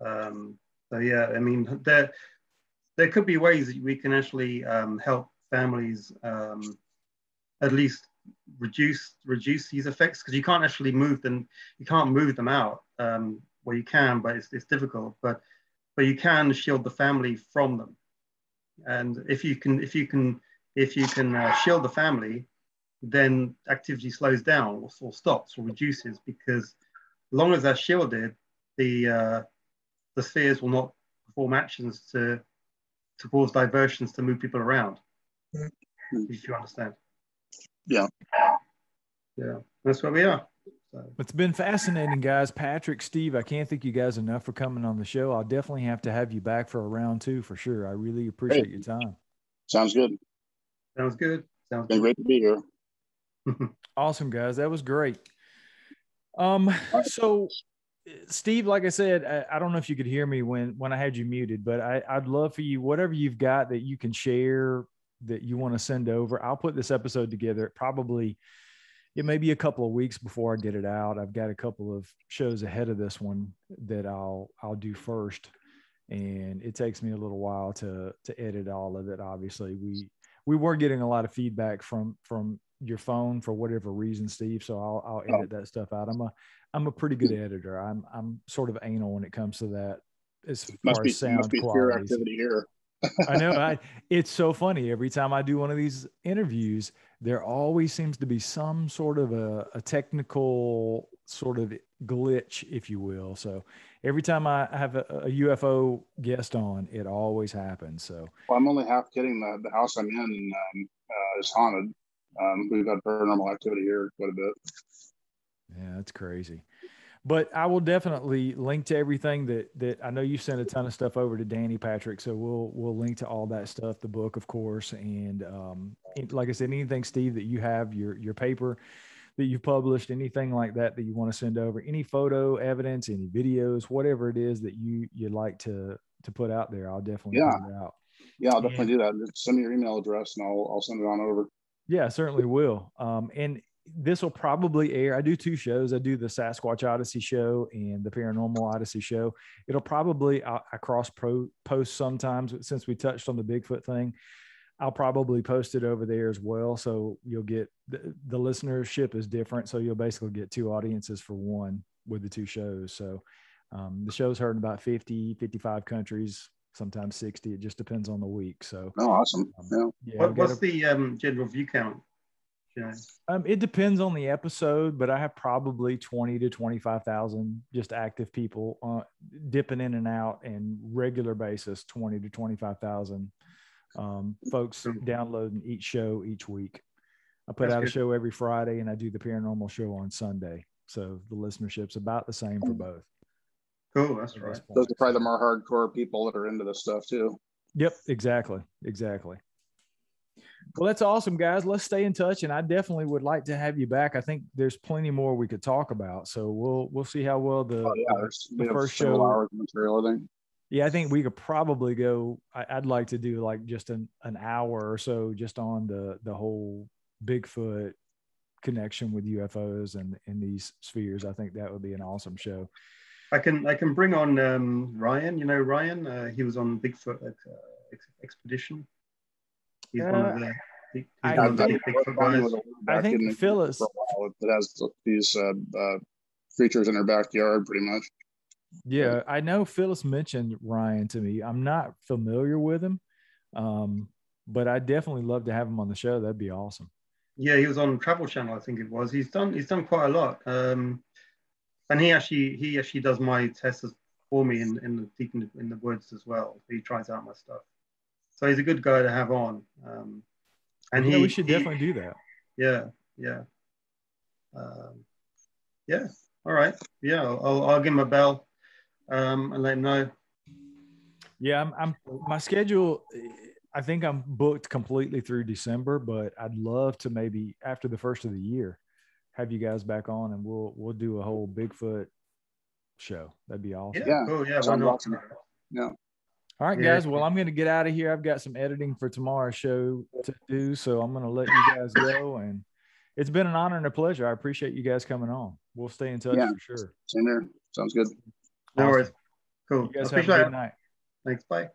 Um, so yeah, I mean, there there could be ways that we can actually um, help families um, at least reduce reduce these effects because you can't actually move them you can't move them out um, well you can but it's, it's difficult but but you can shield the family from them and if you can if you can if you can uh, shield the family then activity slows down or, or, stops or reduces because as long as they're shielded the uh, the spheres will not perform actions to to cause diversions to move people around mm-hmm. if you understand yeah. Yeah. That's where we are. So. It's been fascinating, guys. Patrick, Steve, I can't thank you guys enough for coming on the show. I'll definitely have to have you back for a round two for sure. I really appreciate great. your time. Sounds good. Sounds good. Sounds been good. great to be here. awesome, guys. That was great. Um, so Steve, like I said, I, I, don't know if you could hear me when when I had you muted, but I, I'd love for you, whatever you've got that you can share that you want to send over. I'll put this episode together. Probably it may be a couple of weeks before I get it out. I've got a couple of shows ahead of this one that I'll I'll do first, and it takes me a little while to to edit all of it. Obviously, we we were getting a lot of feedback from from your phone for whatever reason, Steve. So I'll I'll oh. edit that stuff out. I'm a I'm a pretty good editor. I'm I'm sort of anal when it comes to that as must far be, as sound must be quality. activity here. I know. I, it's so funny. Every time I do one of these interviews, there always seems to be some sort of a, a technical sort of glitch, if you will. So every time I have a, a, UFO guest on, it always happens. So well, I'm only half kidding. The, the house I'm in um, uh, is haunted. Um, we've got paranormal activity here quite a bit. Yeah, that's crazy but I will definitely link to everything that that I know you sent a ton of stuff over to Danny Patrick, so we'll we'll link to all that stuff, the book, of course, and um, like I said, anything, Steve, that you have your your paper that you've published, anything like that that you want to send over, any photo evidence, any videos, whatever it is that you you'd like to to put out there, I'll definitely yeah. it out. Yeah, I'll definitely and, do that. Just send me your email address and I'll I'll send it on over. Yeah, certainly will. Um, and this will probably air. I do two shows. I do the Sasquatch Odyssey show and the Paranormal Odyssey show. It'll probably I, I cross pro, post sometimes since we touched on the Bigfoot thing. I'll probably post it over there as well. So you'll get the, the listenership is different. So you'll basically get two audiences for one with the two shows. So um, the show's heard in about 50, 55 countries, sometimes 60. It just depends on the week. So, oh, awesome. Um, yeah. yeah what, what's the um, general view count um, it depends on the episode, but I have probably 20 to 25,000 just active people uh, dipping in and out and regular basis, 20 to 25,000 um, folks downloading each show each week. I put That's out good. a show every Friday and I do the paranormal show on Sunday. So the listenership's about the same for both. Cool. That's right. Those are probably the more hardcore people that are into this stuff too. Yep. Exactly. Exactly. Well, that's awesome, guys. Let's stay in touch, and I definitely would like to have you back. I think there's plenty more we could talk about, so we'll we'll see how well the, Oh, yeah, the, the first show. Hours of material, I think. Yeah, I think we could probably go. I, would like to do like just an, an hour or so just on the the whole Bigfoot connection with UFOs and in these spheres. I think that would be an awesome show. I can I can bring on um, Ryan. You know Ryan. Uh, he was on Bigfoot uh, ex- expedition. He's one of the. He, I, one of the think, Bigfoot guys. I think Phyllis that has these uh, uh, creatures in her backyard, pretty much. Yeah, I know Phyllis mentioned Ryan to me. I'm not familiar with him, um, but I definitely love to have him on the show. That'd be awesome. Yeah, he was on Travel Channel, I think it was. He's done he's done quite a lot, um, and he actually he actually does my tests for me in in the deep in the, in the woods as well. He tries out my stuff, so he's a good guy to have on. Um, and yeah, he we should he, definitely do that. Yeah, yeah, um, yeah. All right, yeah, I'll, I'll give him a bell um, and let him know. Yeah, I'm, I'm my schedule. I think I'm booked completely through December, but I'd love to maybe after the first of the year have you guys back on and we'll we'll do a whole Bigfoot show. That'd be awesome. Yeah, cool. Yeah, why not? Awesome. Yeah. All right, guys. Well, I'm going to get out of here. I've got some editing for tomorrow's show to do, so I'm going to let you guys go. And it's been an honor and a pleasure. I appreciate you guys coming on. We'll stay in touch yeah. for sure. Same here. Sounds good. No worries. Cool. You guys have a good night. Thanks. Bye.